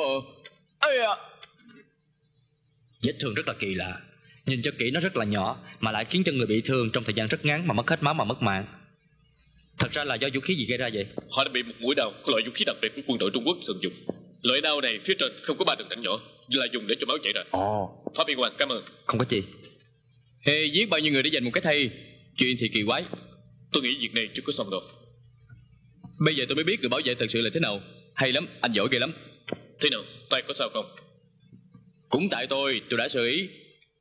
Ơi à Vết thương rất là kỳ lạ. Nhìn cho kỹ nó rất là nhỏ Mà lại khiến cho người bị thương trong thời gian rất ngắn Mà mất hết máu mà mất mạng Thật ra là do vũ khí gì gây ra vậy Họ đã bị một mũi đao có loại vũ khí đặc biệt của quân đội Trung Quốc thường dùng. Loại đao này phía trên không có ba đường thẳng nhỏ, là dùng để cho máu chảy ra. Ồ Pháp Biên Hoàng, cảm ơn. Không có gì Ê giết bao nhiêu người để giành một cái thay Chuyện thì kỳ quái Tôi nghĩ việc này chưa có xong đâu. Bây giờ tôi mới biết người bảo vệ thật sự là thế nào Hay lắm anh giỏi ghê lắm Thế nào, tay có sao không? Cũng tại tôi tôi đã xử ý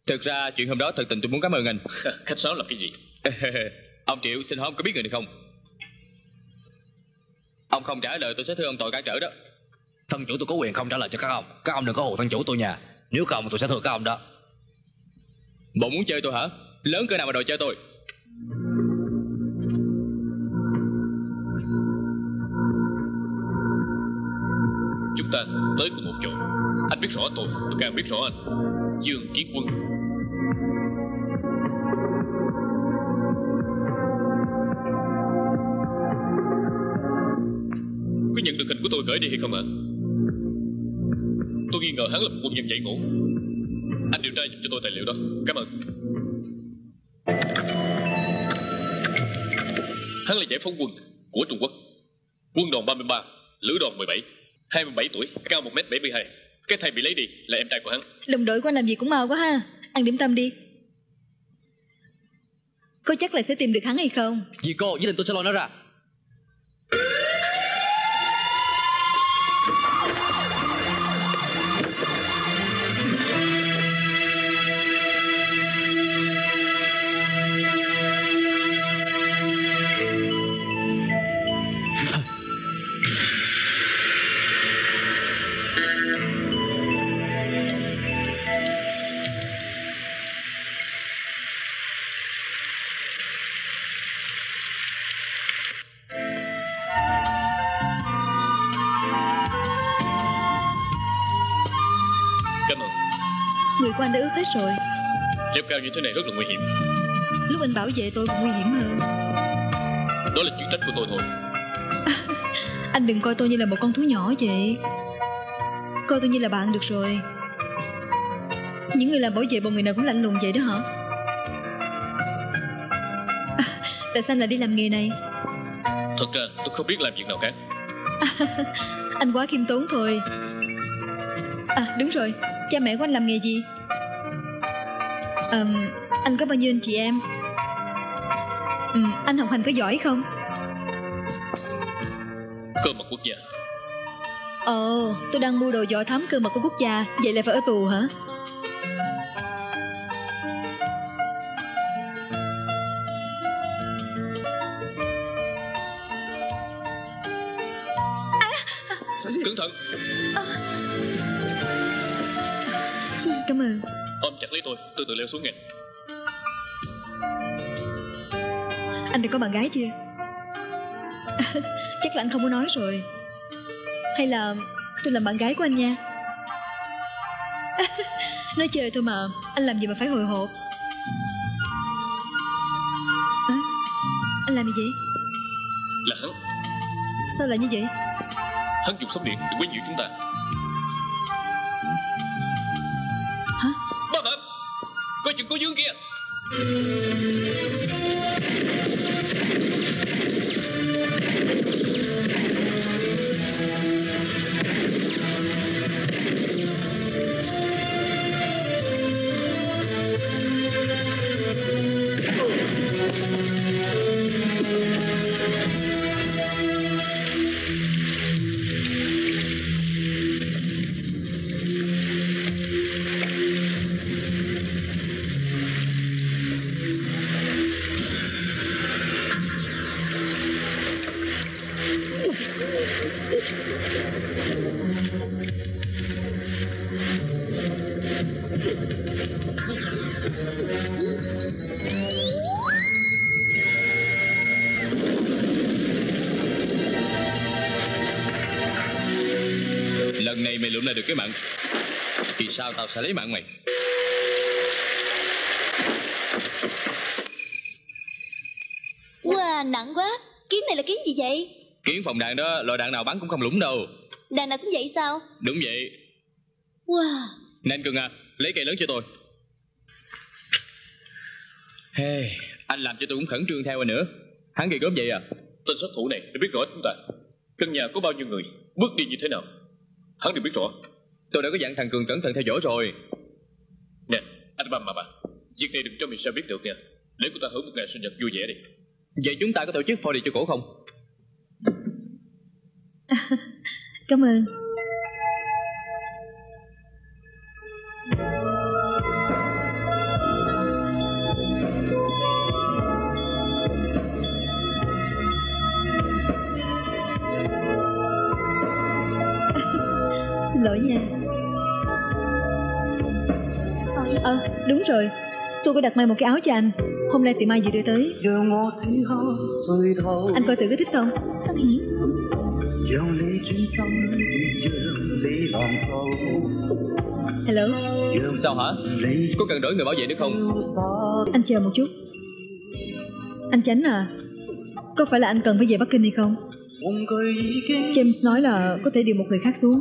Thực ra chuyện hôm đó thật tình tôi muốn cảm ơn anh Khách sáo là cái gì? Ông Triệu xin hỏi ông có biết người này không Ông không trả lời tôi sẽ thưa ông tội cản trở đó. Thân chủ tôi có quyền không trả lời cho các ông. Các ông đừng có hù thân chủ tôi nha. Nếu không tôi sẽ thưa các ông đó. Bộ muốn chơi tôi hả? Lớn cỡ nào mà đòi chơi tôi? Chúng ta tới cùng một chỗ. Anh biết rõ tôi, tôi càng biết rõ anh. Dương Kiến Quân. Tôi gửi đi hay không ạ? Tôi nghi ngờ hắn là một quân nhân dạy ngủ. Anh điều tra giúp cho tôi tài liệu đó. Cảm ơn. Hắn là giải phóng quân của Trung Quốc. Quân đoàn 33, lữ đoàn 17, 27 tuổi, cao 1m72. Cái thầy bị lấy đi là em trai của hắn. Đồng đội của anh làm gì cũng mau quá ha Ăn điểm tâm đi Có chắc là sẽ tìm được hắn hay không Dì cô, nhất định tôi sẽ lôi nó ra Leo cao như thế này rất là nguy hiểm. Lúc anh bảo vệ tôi còn nguy hiểm hơn. Đó là chuyện trách của tôi thôi. Anh đừng coi tôi như là một con thú nhỏ vậy. Coi tôi như là bạn được rồi. Những người làm bảo vệ một người nào cũng lạnh lùng vậy đó hả? À, Tại sao anh lại đi làm nghề này? Thật ra tôi không biết làm việc nào khác. Anh quá khiêm tốn thôi. À đúng rồi. Cha mẹ của anh làm nghề gì Ờm, Anh có bao nhiêu anh chị em? Ừm, Anh học hành có giỏi không? Cơ mật quốc gia. Ồ tôi đang mua đồ dò thám cơ mật của quốc gia Vậy là phải ở tù hả? Cẩn thận, tôi, leo xuống nghe. Anh đã có bạn gái chưa? Chắc là anh không có nói rồi. Hay là tôi làm bạn gái của anh nha? Nói chơi thôi mà Anh làm gì mà phải hồi hộp? À, Anh làm gì vậy? Là hắn, Sao lại như vậy? Hắn dùng sóng điện để quấy nhiễu chúng ta. Coi chừng sẽ lấy mạng mày Wow, nặng quá. Kiếm này là kiếm gì vậy? Kiếm phòng đạn đó Loại đạn nào bắn cũng không lũng đâu. Đàn nào cũng vậy sao? Đúng vậy. Wow Nên cưng à Lấy cây lớn cho tôi. Hey, anh làm cho tôi cũng khẩn trương theo anh nữa. Hắn gây gớm vậy à? Tên sát thủ này đã biết rõ chúng ta. Căn nhà có bao nhiêu người Bước đi như thế nào? Hắn đều biết rõ Tôi đã có dặn thằng Cường cẩn thận theo dõi rồi. Nè anh ba mà bà. Việc này đừng cho mình sao biết được nha. Để cô ta hưởng một ngày sinh nhật vui vẻ đi. Vậy chúng ta có tổ chức party cho cổ không? Cảm ơn Đúng rồi Tôi có đặt may một cái áo cho anh. Hôm nay thì mai gì đưa tới. Anh coi thử có thích không? Hello? Sao hả? Có cần đổi người bảo vệ nữa không? Anh chờ một chút. Anh Chánh à Có phải là anh cần phải về Bắc Kinh hay không? James nói là có thể điều một người khác xuống.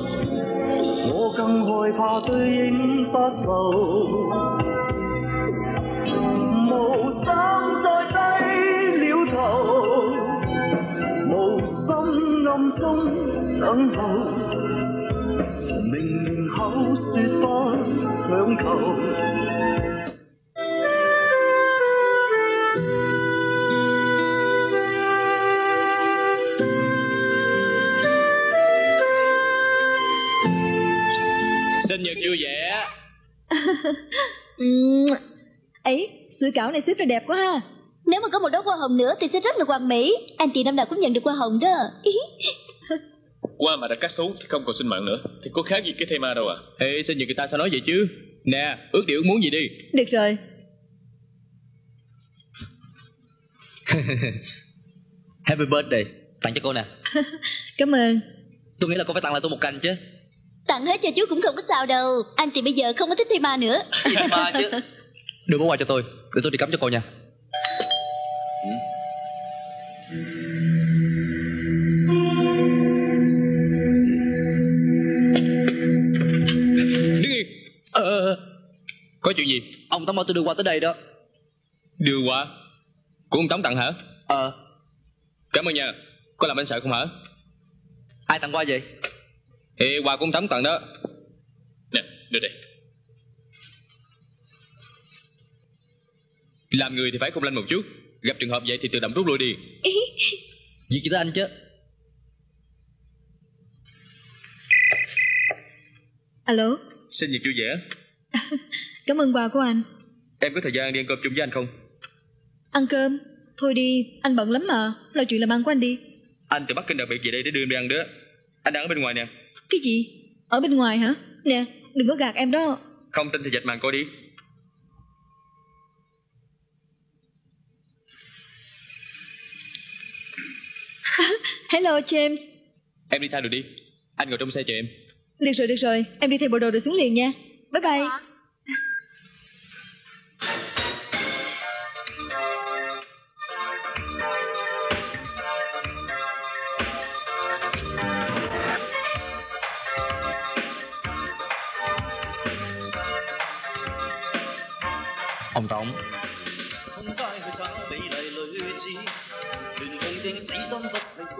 更害怕对影发愁。无心再低了头，无心暗中等候，明明口说不强求。Sủi cảo này xếp ra đẹp quá ha. Nếu mà có một đóa hoa hồng nữa thì sẽ rất là hoàn mỹ. Anh chị năm nào cũng nhận được hoa hồng đó. Ý. Qua mà đã cắt xấu thì không còn sinh mạng nữa. Thì có khác gì cái thema đâu à? Ê, sinh nhật người ta sao nói vậy chứ? Nè, ước điều ước muốn gì đi. Được rồi. Happy birthday. Tặng cho cô nè. Cảm ơn. Tôi nghĩ là cô phải tặng lại tôi một cành chứ. Tặng hết cho chú cũng không có sao đâu. Anh chị bây giờ không có thích thi ma nữa. Gì mà chứ Đưa bó quà cho tôi Để tôi đi cắm cho cô nha. Đứng yên Ờ Có chuyện gì? Ông Tống bảo tôi đưa qua tới đây đó. Đưa qua Của ông Tống tặng hả? Ờ. Cảm ơn nha. Có làm anh sợ không hả? Ai tặng qua vậy? Ê, quà của ông Tống tặng đó. Nè đưa đây Làm người thì phải không lanh một chút. Gặp trường hợp vậy thì tự động rút lui đi. Gì chỉ tới anh chứ? Alo. Sinh nhật vui vẻ. Cảm ơn quà của anh. Em có thời gian đi ăn cơm chung với anh không? Ăn cơm? Thôi đi, anh bận lắm mà. Lo chuyện làm ăn của anh đi. Anh từ Bắc Kinh đặc biệt về đây để đưa em đi ăn đó. Anh đang ở bên ngoài nè. Cái gì? Ở bên ngoài hả? Nè, đừng có gạt em đó. Không tin thì dạch màn coi đi Hello James. Em đi thay đồ đi. Anh ngồi trong xe chờ em. Được rồi, được rồi. Em đi thay bộ đồ rồi xuống liền nha. Bye bye. Ông Tổng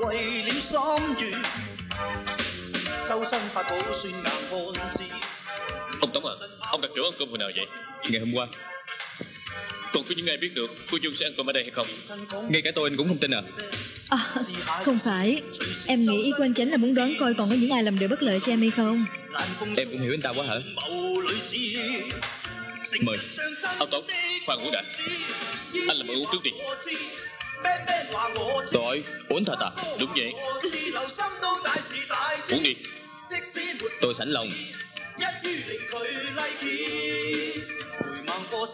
为了心愿，周身法宝算硬汉子。 Ông Tống à Ông đặt chỗ ăn cơm hồi nào vậy Ngày hôm qua Còn có những ai biết được Cô Dương sẽ ăn cơm ở đây hay không Ngay cả tôi anh cũng không tin à À, không phải Em nghĩ ý của anh Chánh là muốn đoán coi còn có những ai làm điều bất lợi cho em hay không Em cũng hiểu anh ta quá hả Mời Ông Tổng Khoan uống đã Anh làm ơn uống trước đi rồi uống thật à? Đúng vậy. Uống đi. Tôi sẵn lòng.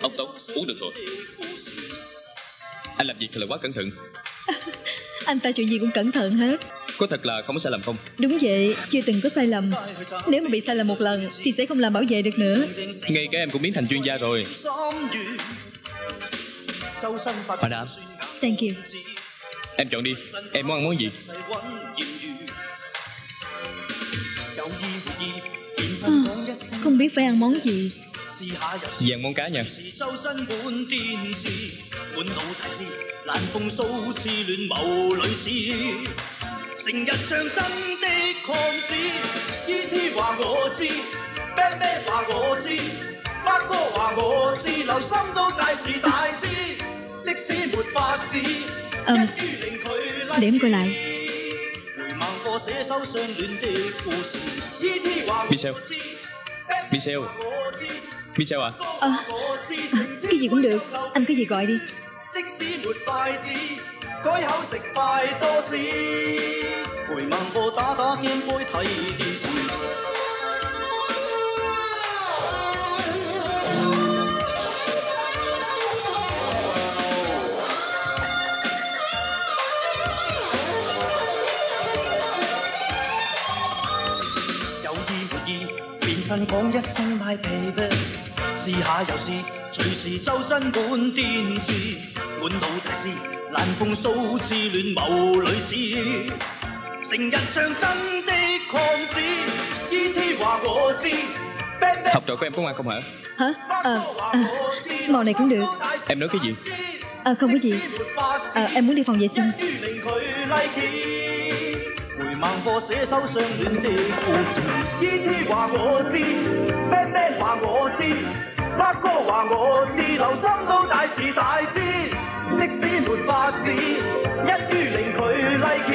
Ông Tổng uống được rồi. Anh làm việc thật là quá cẩn thận. Anh ta chuyện gì cũng cẩn thận hết. Có thật là không có sai lầm không? Đúng vậy, chưa từng có sai lầm. Nếu mà bị sai lầm một lần Thì sẽ không làm bảo vệ được nữa. Ngay cả em cũng biến thành chuyên gia rồi Madam Thank you. Em chọn đi. Em muốn ăn món gì? À, Không biết phải ăn món gì. Vì ăn món cá nha 周身满电视，满脑提示，难逢数次乱谋女子，成日像真的抗子。E.T. 话我知，Bad Bad 话我知，Mark 哥话我知，留心都大是大知，即使没法子，嗯一于令佢 Để em coi lại 回孟过写首相恋的故事。E.T. 话我 Michelle 知 Michelle 我知。 Michelle à à, Cái gì cũng được Anh cứ gì gọi đi 即使没筷子，改口食快多士。陪孟婆打打 game 杯睇电视。 变身讲一声 my baby，试下又试，随时周身满电视，满脑提示，难逢数次乱谋女子，成日像真的抗子。E.T. 话我知，Bad Bad Học trò của em có ngoan không hả Hả? À, à, màu này cũng được Em nói cái gì À không có gì à, Em muốn đi phòng vệ sinh 令佢 like 回 孟婆寫首相戀的故事。E.T. 話我知，Bad Bad 話我知，Mark 哥話我知，留心都大事大知，即使沒法子，一於令佢 like。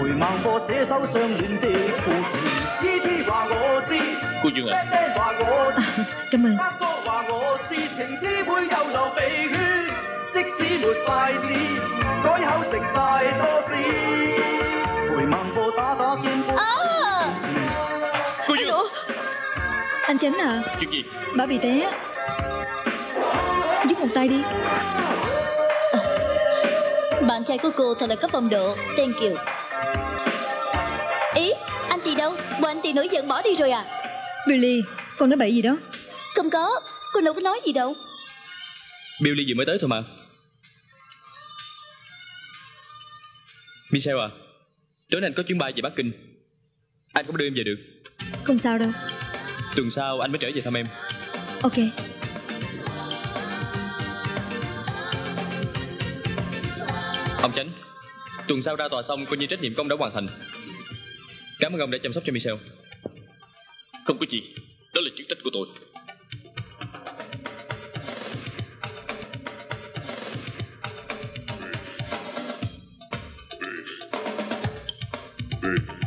回孟婆寫首相戀的故事。E.T. 話我知 Bad 話我知。黑哥話我知情痴會又流鼻血，即使沒筷子，改口食大多士。陪孟婆打打肩波。 À, Cô Dương alo, Anh Chánh à Chuyện gì Bà bị té Giúp một tay đi bạn trai của cô thật là có phong độ Thank you Ý, anh Tì đâu? Bộ anh Tì nổi giận bỏ đi rồi à? Billy Con nói bậy gì đó Không có, cô đâu có nói gì đâu Billy vừa mới tới thôi mà Michelle à Tối nay anh có chuyến bay về Bắc Kinh. Anh không đưa em về được. Không sao đâu. Tuần sau anh mới trở về thăm em. Ok. Ông Chánh Tuần sau ra tòa xong coi như trách nhiệm công đã hoàn thành. Cảm ơn ông đã chăm sóc cho Michelle. Không có gì. Đó là chức trách của tôi Good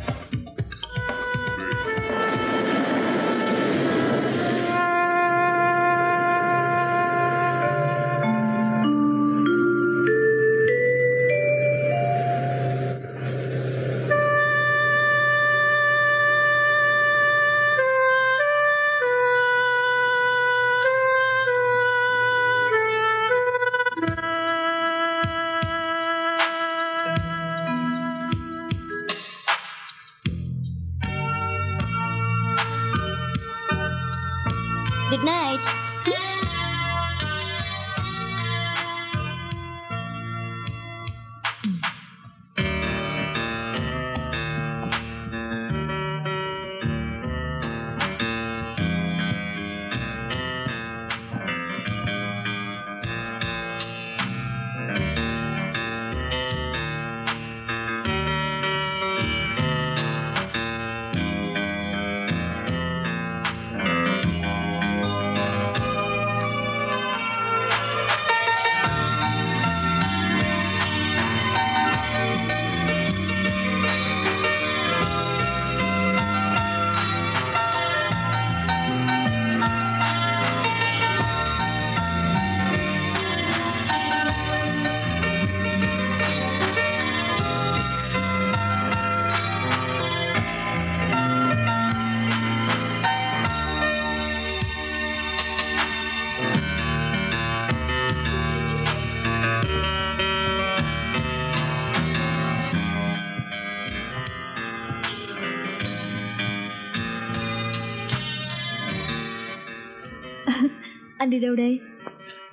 đi đâu đây?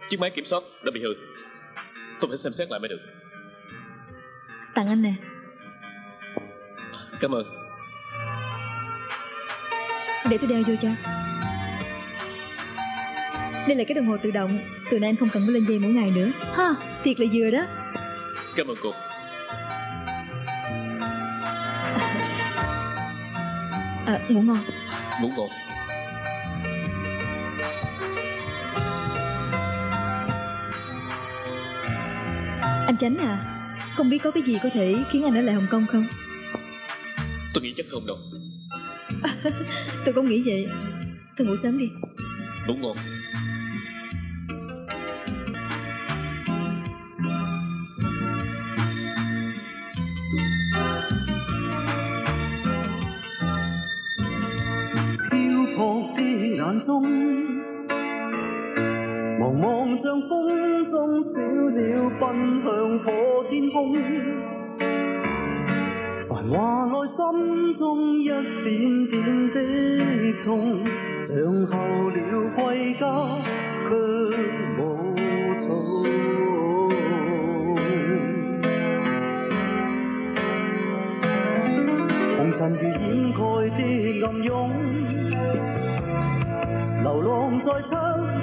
Chiếc máy kiểm soát đã bị hư. Tôi phải xem xét lại mới được. Tặng anh nè. Cảm ơn. Để tôi đeo vô cho. Đây là cái đồng hồ tự động. Từ nay anh không cần phải lên dây mỗi ngày nữa. Ha, thiệt là vừa đó. Cảm ơn cô. À, ngủ ngon. Ngủ ngon Anh Chánh à Không biết có cái gì có thể khiến anh ở lại Hồng Kông không? Tôi nghĩ chắc không đâu. Tôi cũng nghĩ vậy. Tôi ngủ sớm đi. Ngủ ngon phiêu phù đi ngàn dung 望像風中小鳥奔向破天空。繁華內心中一點點的痛，像候鳥歸家卻無草。紅塵如掩蓋的暗涌，流浪在漆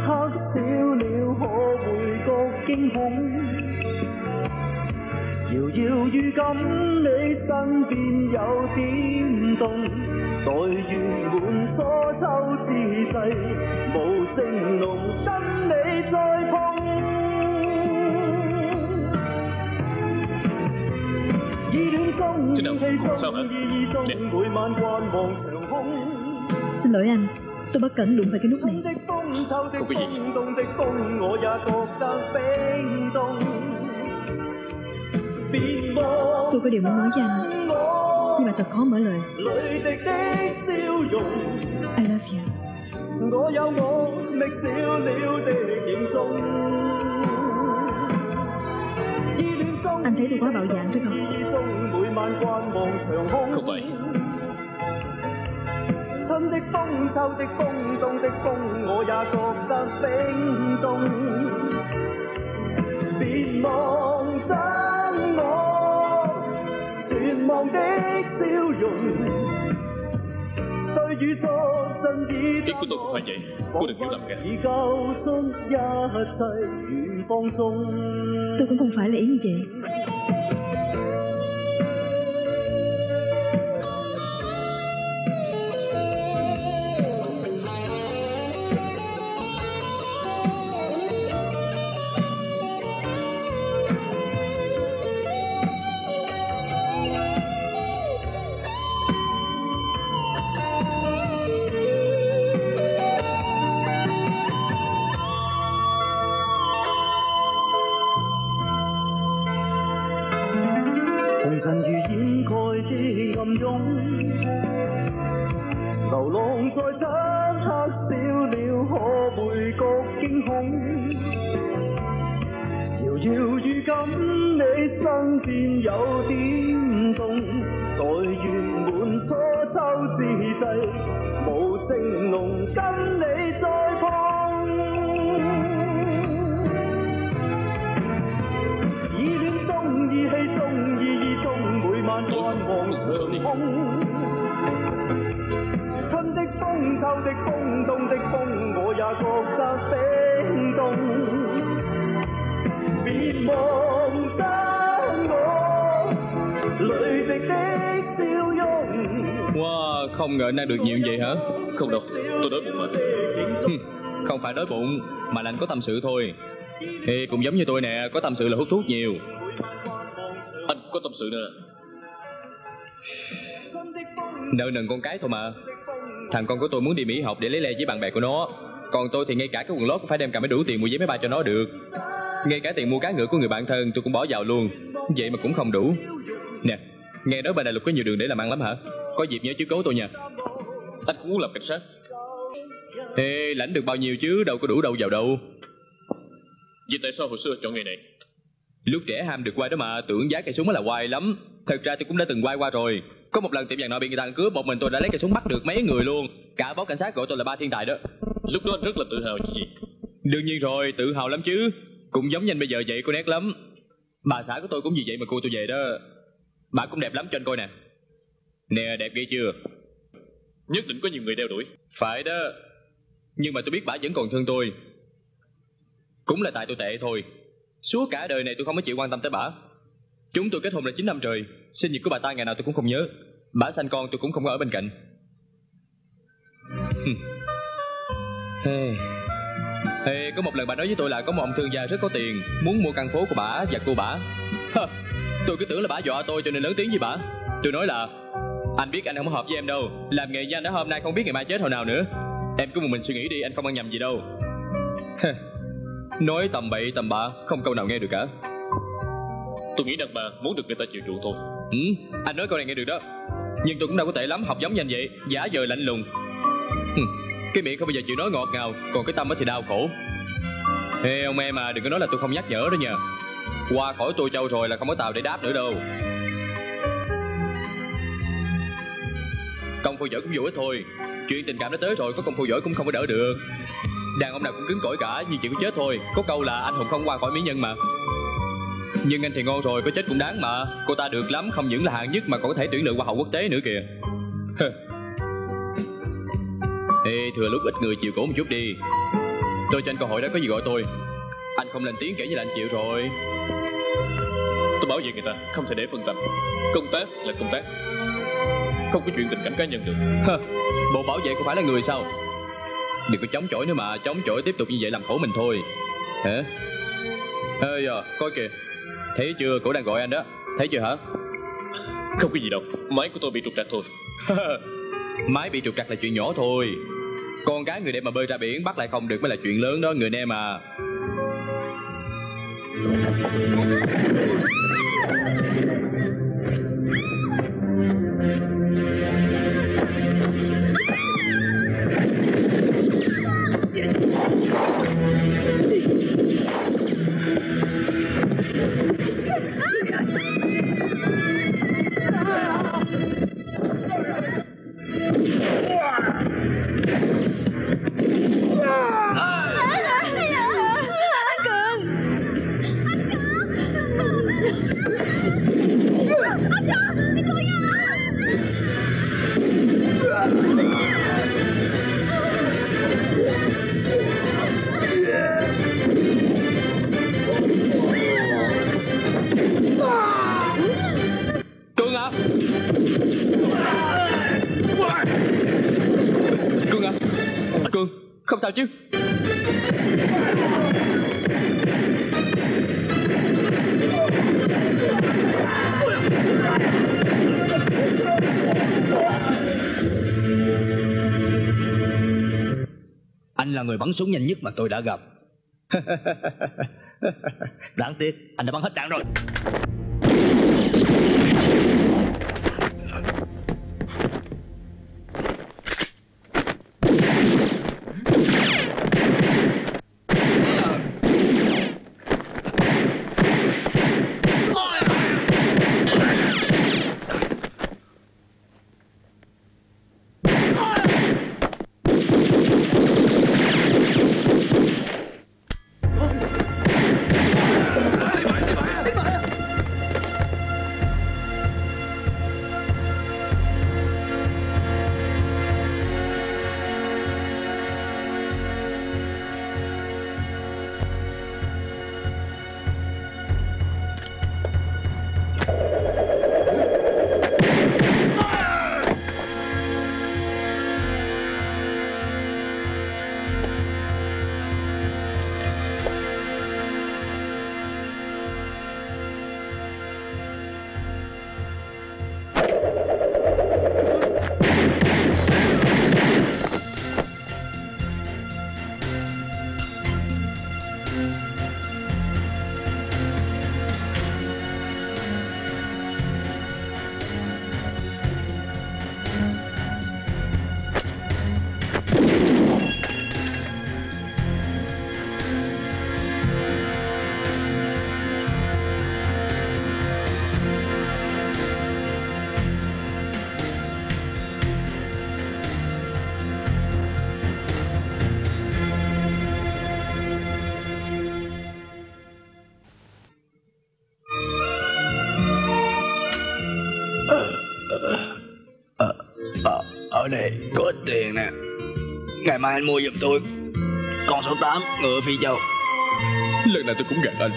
刻小鳥可回覺驚恐。遙遙預感你身邊有點動，待月滿初秋之際，無情濃跟你再碰。依戀中，Thế nào? 氣 Không sao 中，Tôi bất cẩn đụng phải cái nút này. Không có gì. Tôi có điều muốn nói với anh. Nhưng mà thật khó mở lời. I love you. Anh thấy tôi quá bạo dạn phải không? Không phải. 春的风，秋的风，冬的风，我也觉得冰冻。别望真我，绝望的笑容。对雨作阵已已一切。你。Không ngờ anh ăn được nhiều như vậy hả? Không đâu Tôi đói bụng mà. Không phải đói bụng Mà là anh có tâm sự thôi. Thì cũng giống như tôi nè Có tâm sự là hút thuốc nhiều. Anh có tâm sự nữa. Nợ nần con cái thôi mà. Thằng con của tôi muốn đi Mỹ học để lấy le với bạn bè của nó. Còn tôi thì ngay cả cái quần lót cũng phải đem cả mấy đủ tiền mua giấy máy bay cho nó được. Ngay cả tiền mua cá ngựa của người bạn thân tôi cũng bỏ vào luôn. Vậy mà cũng không đủ. Nè, nghe nói bên Đại Lục có nhiều đường để làm ăn lắm hả? Có dịp nhớ chiếu cố tôi nha. Anh cũng muốn làm cảnh sát. Ê, lãnh được bao nhiêu chứ? Đâu có đủ đâu vào đâu. Vậy tại sao hồi xưa chọn nghề này? Lúc trẻ ham được quay đó mà tưởng giá cây súng là quay lắm. Thật ra tôi cũng đã từng quay qua rồi. Có một lần tiệm vàng nọ bị người ta ăn cướp Một mình tôi đã lấy cây súng bắt được mấy người luôn. Cả báo cảnh sát gọi tôi là ba thiên tài đó. Lúc đó anh rất là tự hào chứ gì. Đương nhiên rồi, tự hào lắm chứ. Cũng giống như anh bây giờ vậy cô nét lắm. Bà xã của tôi cũng vì vậy mà cô tôi về đó. Bà cũng đẹp lắm cho anh coi nè Nè đẹp ghê chưa? Nhất định có nhiều người đeo đuổi. Phải đó. Nhưng mà tôi biết bà vẫn còn thương tôi. Cũng là tại tôi tệ thôi. Suốt cả đời này tôi không có chịu quan tâm tới bà Chúng tôi kết hôn là 9 năm trời. Sinh nhật của bà ta ngày nào tôi cũng không nhớ. Bà sanh con tôi cũng không có ở bên cạnh. Hey. Hey, có một lần bà nói với tôi là có một ông thương gia rất có tiền Muốn mua căn phố của bà và cô bà Tôi cứ tưởng là bà dọa tôi cho nên lớn tiếng với bà Tôi nói là Anh biết anh không hợp với em đâu. Làm nghề như anh đã hôm nay không biết ngày mai chết hồi nào nữa. Em cứ một mình suy nghĩ đi anh không ăn nhầm gì đâu. Nói tầm bậy tầm bạ Không câu nào nghe được cả. Tôi nghĩ đàn bà muốn được người ta chịu chuộng thôi. Ừ, Anh nói câu này nghe được đó. Nhưng tôi cũng đâu có tệ lắm học giống như anh vậy. Giả vờ lạnh lùng. Cái miệng không bao giờ chịu nói ngọt ngào Còn cái tâm thì đau khổ. Ê ông em à đừng có nói là tôi không nhắc nhở đó nha. Qua khỏi tôi châu rồi là không có tàu để đáp nữa đâu Công phu giỏi cũng vô ích thôi. Chuyện tình cảm đã tới rồi, có công phu giỏi cũng không có đỡ được. Đàn ông nào cũng cứng cỏi cả, nhưng chỉ có chết thôi. Có câu là anh hùng không qua khỏi mỹ nhân mà. Nhưng anh thì ngon rồi, có chết cũng đáng mà. Cô ta được lắm, không những là hạng nhất mà còn có thể tuyển lựa qua hậu quốc tế nữa kìa. Ê thừa lúc ít người chịu cổ một chút đi. Tôi cho anh cơ hội đó, có gì gọi tôi. Anh không lên tiếng kể như là anh chịu rồi. Tôi bảo vệ người ta, không thể để phân tâm. Công tác là công tác. Không có chuyện tình cảm cá nhân được. Hơ, Bộ bảo vệ không phải là người sao? Đừng có chống chổi nữa mà Chống chổi tiếp tục như vậy làm khổ mình thôi. Hả? Ê giờ coi kìa. Thấy chưa cổ đang gọi anh đó. Thấy chưa hả? Không có gì đâu Máy của tôi bị trục trặc thôi. Máy bị trục trặc là chuyện nhỏ thôi. Con gái người đẹp mà bơi ra biển bắt lại không được mới là chuyện lớn đó người em à chứ. Anh là người bắn súng nhanh nhất mà tôi đã gặp. Đáng tiếc, Anh đã bắn hết đạn rồi. Tiền nè. Ngày mai anh mua giùm tôi. Con số 8 ngựa phi châu. Lần nào tôi cũng gạt anh.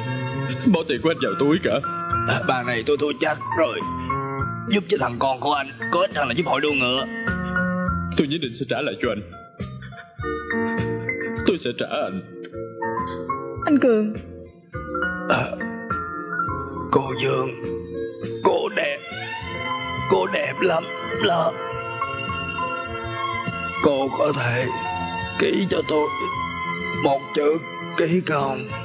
Bỏ tiền của anh vào túi cả. À, Bàn này tôi thua chắc rồi. Giúp cho thằng con của anh Có ít hơn là giúp hội đua ngựa. Tôi nhất định sẽ trả lại cho anh. Tôi sẽ trả anh. Anh Cường. À, Cô Dương. Cô đẹp. Cô đẹp lắm là Cô có thể Ký cho tôi Một chữ ký không?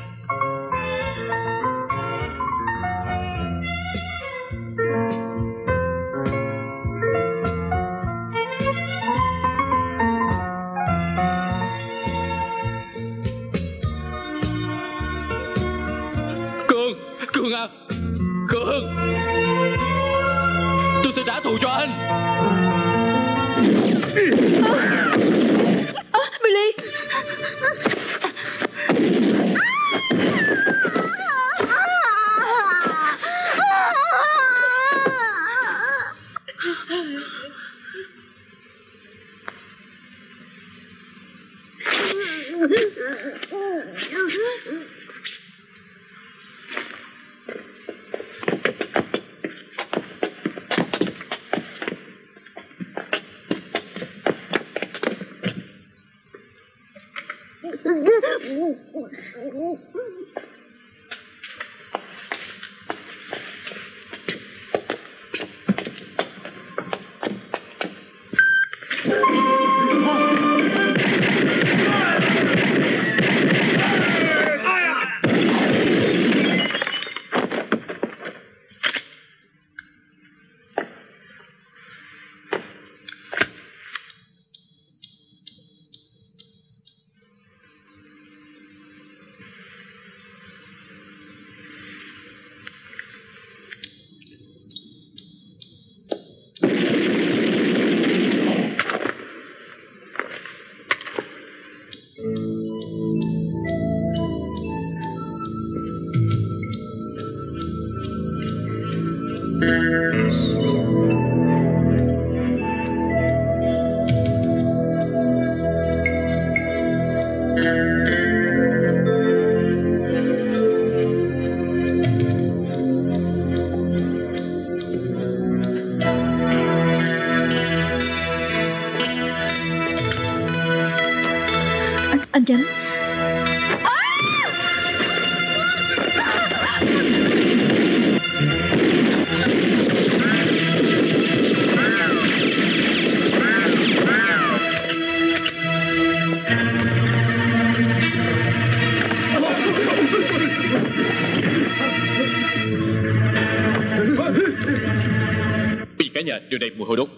Đầy mùi hôi đốt.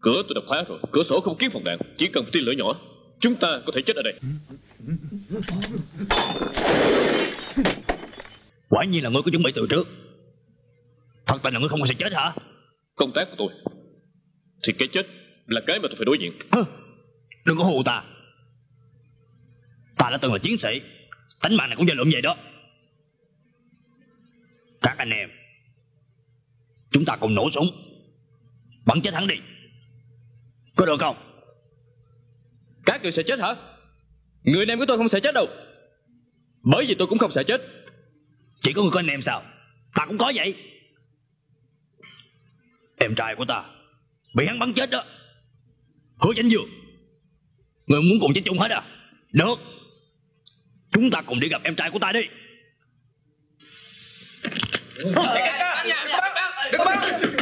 Cửa tôi đập khóa rồi Cửa sổ không kiếm phòng đạn Chỉ cần một tia lửa nhỏ Chúng ta có thể chết ở đây. Quả nhiên là ngươi có chuẩn bị từ trước. Thật tình là ngươi không có sẽ chết hả? Công tác của tôi Thì cái chết là cái mà tôi phải đối diện. Hừ, Đừng có hù ta. Ta đã từng là chiến sĩ Tánh mạng này cũng do lượm vậy đó. Các anh em Chúng ta cùng nổ súng Bắn chết hắn đi. Có được không? Các người sẽ chết hả? Người anh em của tôi không sẽ chết đâu. Bởi vì tôi cũng không sẽ chết. Chỉ có người có anh em sao? Ta cũng có vậy. Em trai của ta Bị hắn bắn chết đó. Hứa chánh dương Người muốn cùng chết chung hết à? Được. Chúng ta cùng đi gặp em trai của ta đi. Đừng bắn, đừng bắn.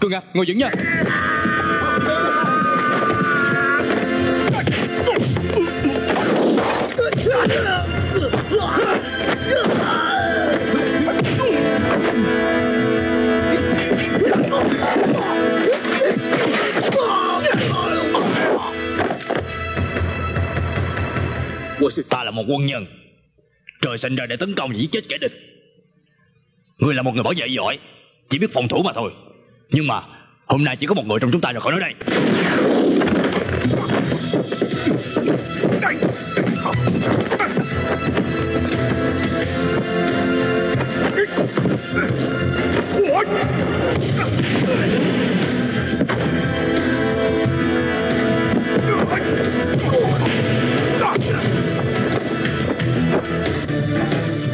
Cường à ngồi vững nha. Ta là một quân nhân. Trời sinh ra để tấn công và giết chết kẻ địch. Người là một người bảo vệ giỏi, Chỉ biết phòng thủ mà thôi. Nhưng mà, hôm nay chỉ có một người trong chúng ta rồi khỏi nói đây.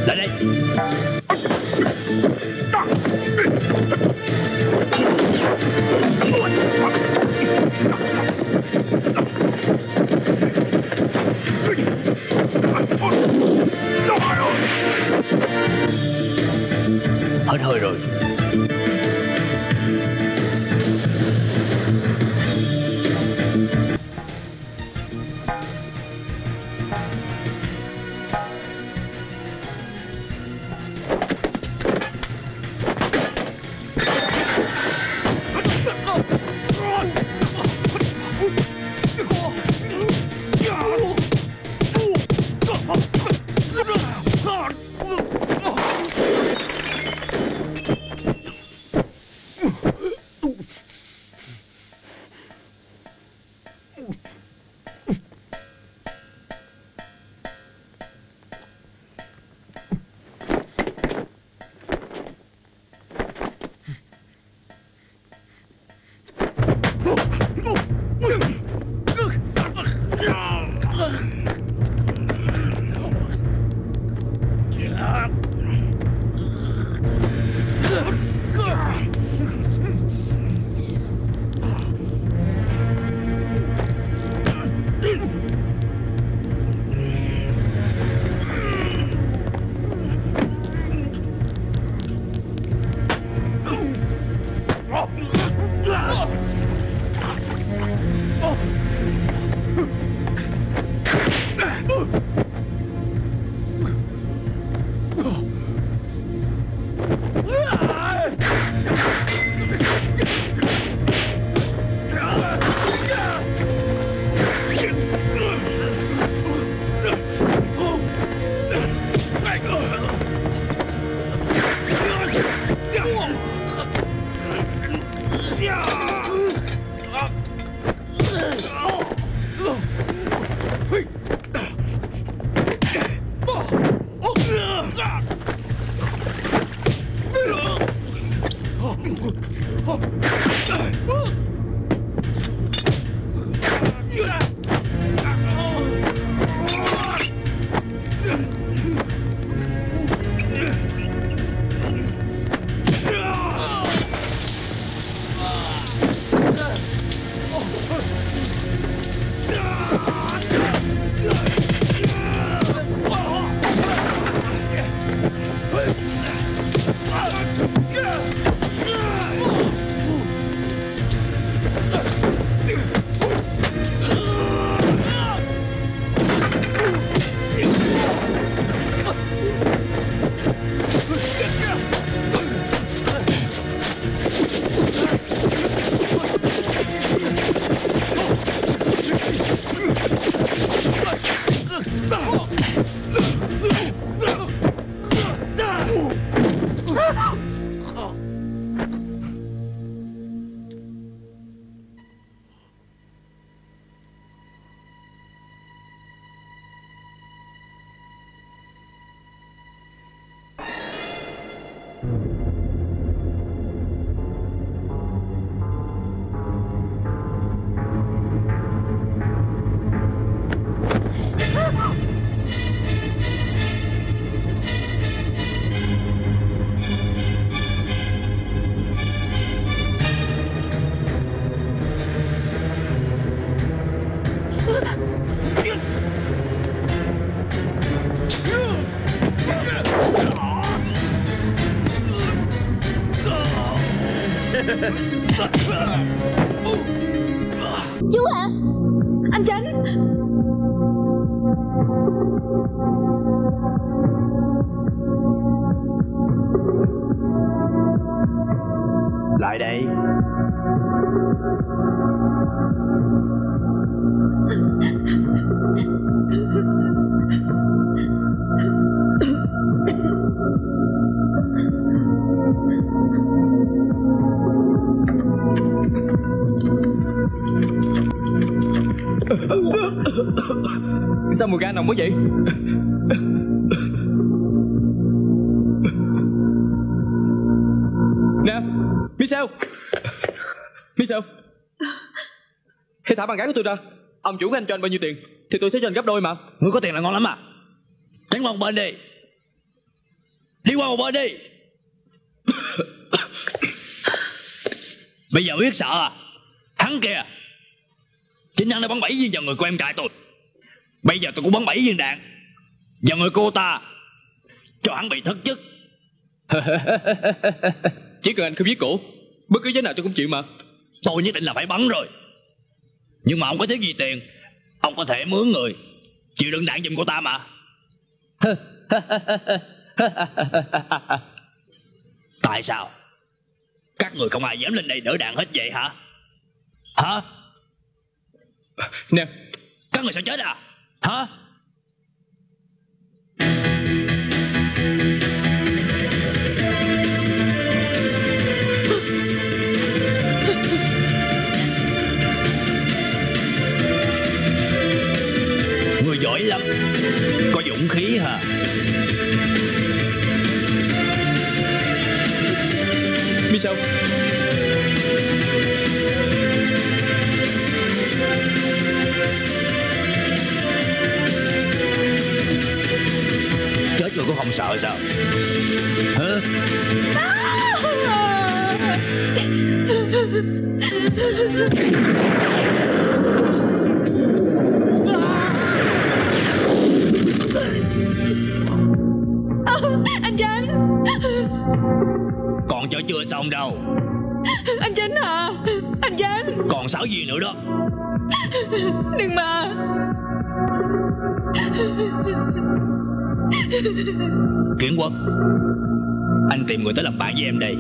Lại đây. Hết hơi rồi. Bạn gái của tôi ra. Ông chủ của anh cho anh bao nhiêu tiền? Thì tôi sẽ cho anh gấp đôi mà. Ngươi có tiền là ngon lắm à? Tránh qua một bên đi. Đi qua một bên đi. Bây giờ biết sợ à? Hắn kìa Chính hắn đã bắn bảy viên vào người của em trai tôi. Bây giờ tôi cũng bắn bảy viên đạn Vào người cô ta. Cho hắn bị thất chức. Chỉ cần anh không giết cổ Bất cứ giá nào tôi cũng chịu mà. Tôi nhất định là phải bắn rồi Nhưng mà ông có thiếu gì tiền Ông có thể mướn người Chịu đựng đạn giùm cô ta mà. Tại sao? Các người không ai dám lên đây đỡ đạn hết vậy hả? Hả? Nè. Các người sợ chết à? Hả Khí hả? Michel Chết rồi cũng không sợ sao? Hả? Anh chưa xong đâu. Anh Chánh à Anh Chánh. Còn sáu gì nữa đó. Đừng mà. Kiến quốc Anh tìm người tới làm bạn với em đây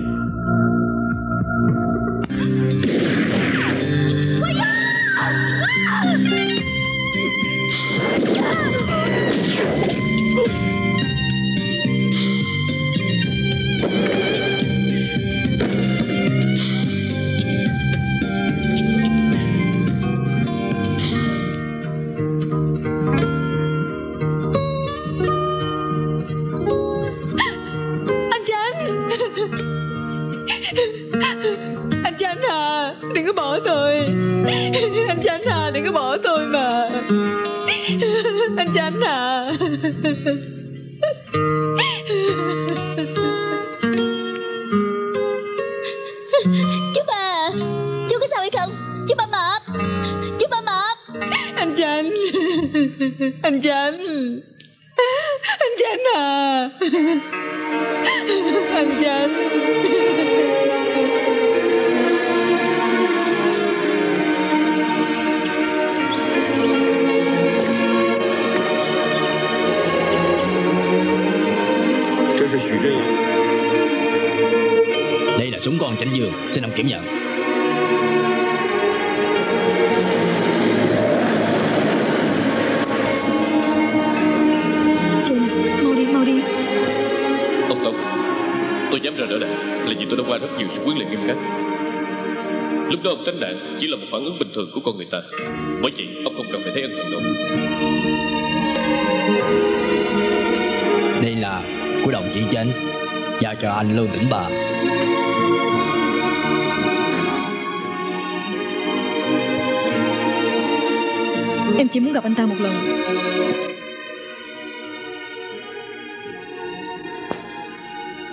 thường của con người ta. Bởi vậy ông không cần phải thấy ân hận đâu. Đây là của đồng chí Chánh. Giao cho anh Lương Tĩnh Bà. Em chỉ muốn gặp anh ta một lần.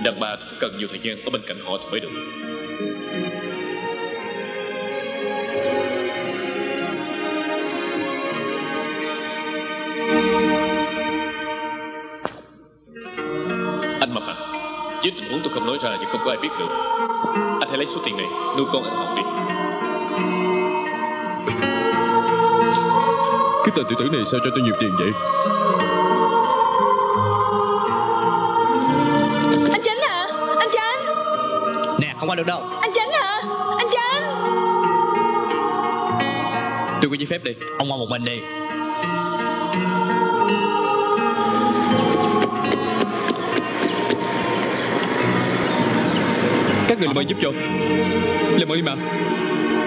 Đàn bà cần nhiều thời gian ở bên cạnh họ thì mới được nói ra thì không có ai biết được. Anh hãy lấy số tiền này nuôi con anh học đi. Cái tên tiểu tử này sao cho tôi nhiều tiền vậy? Anh Chánh à Anh Chánh? Nè không qua được đâu. Anh Chánh à Anh Chánh? Tôi có giấy phép đi. Ông qua một mình đi Các người làm ơn giúp cho Làm ơn đi mà.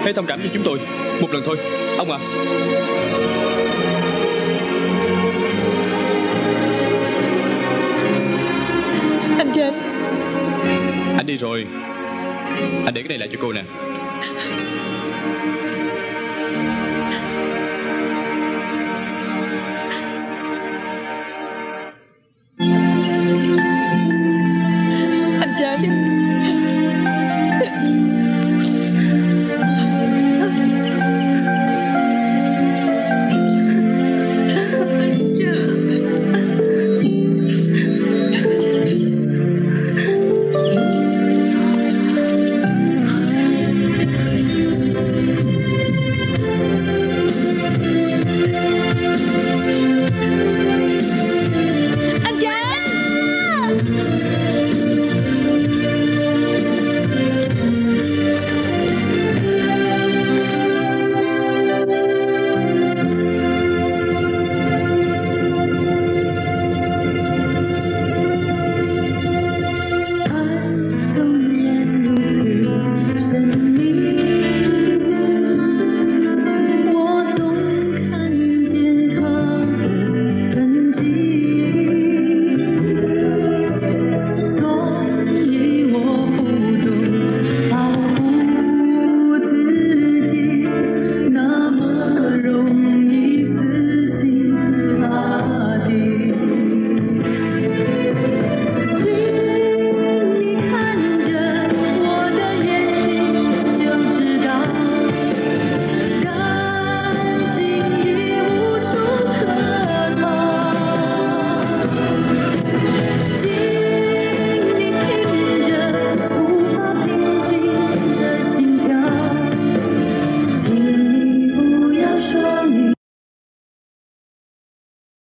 Hãy thông cảm cho chúng tôi Một lần thôi. Ông à. Anh Chánh Anh đi rồi. Anh để cái này lại cho cô nè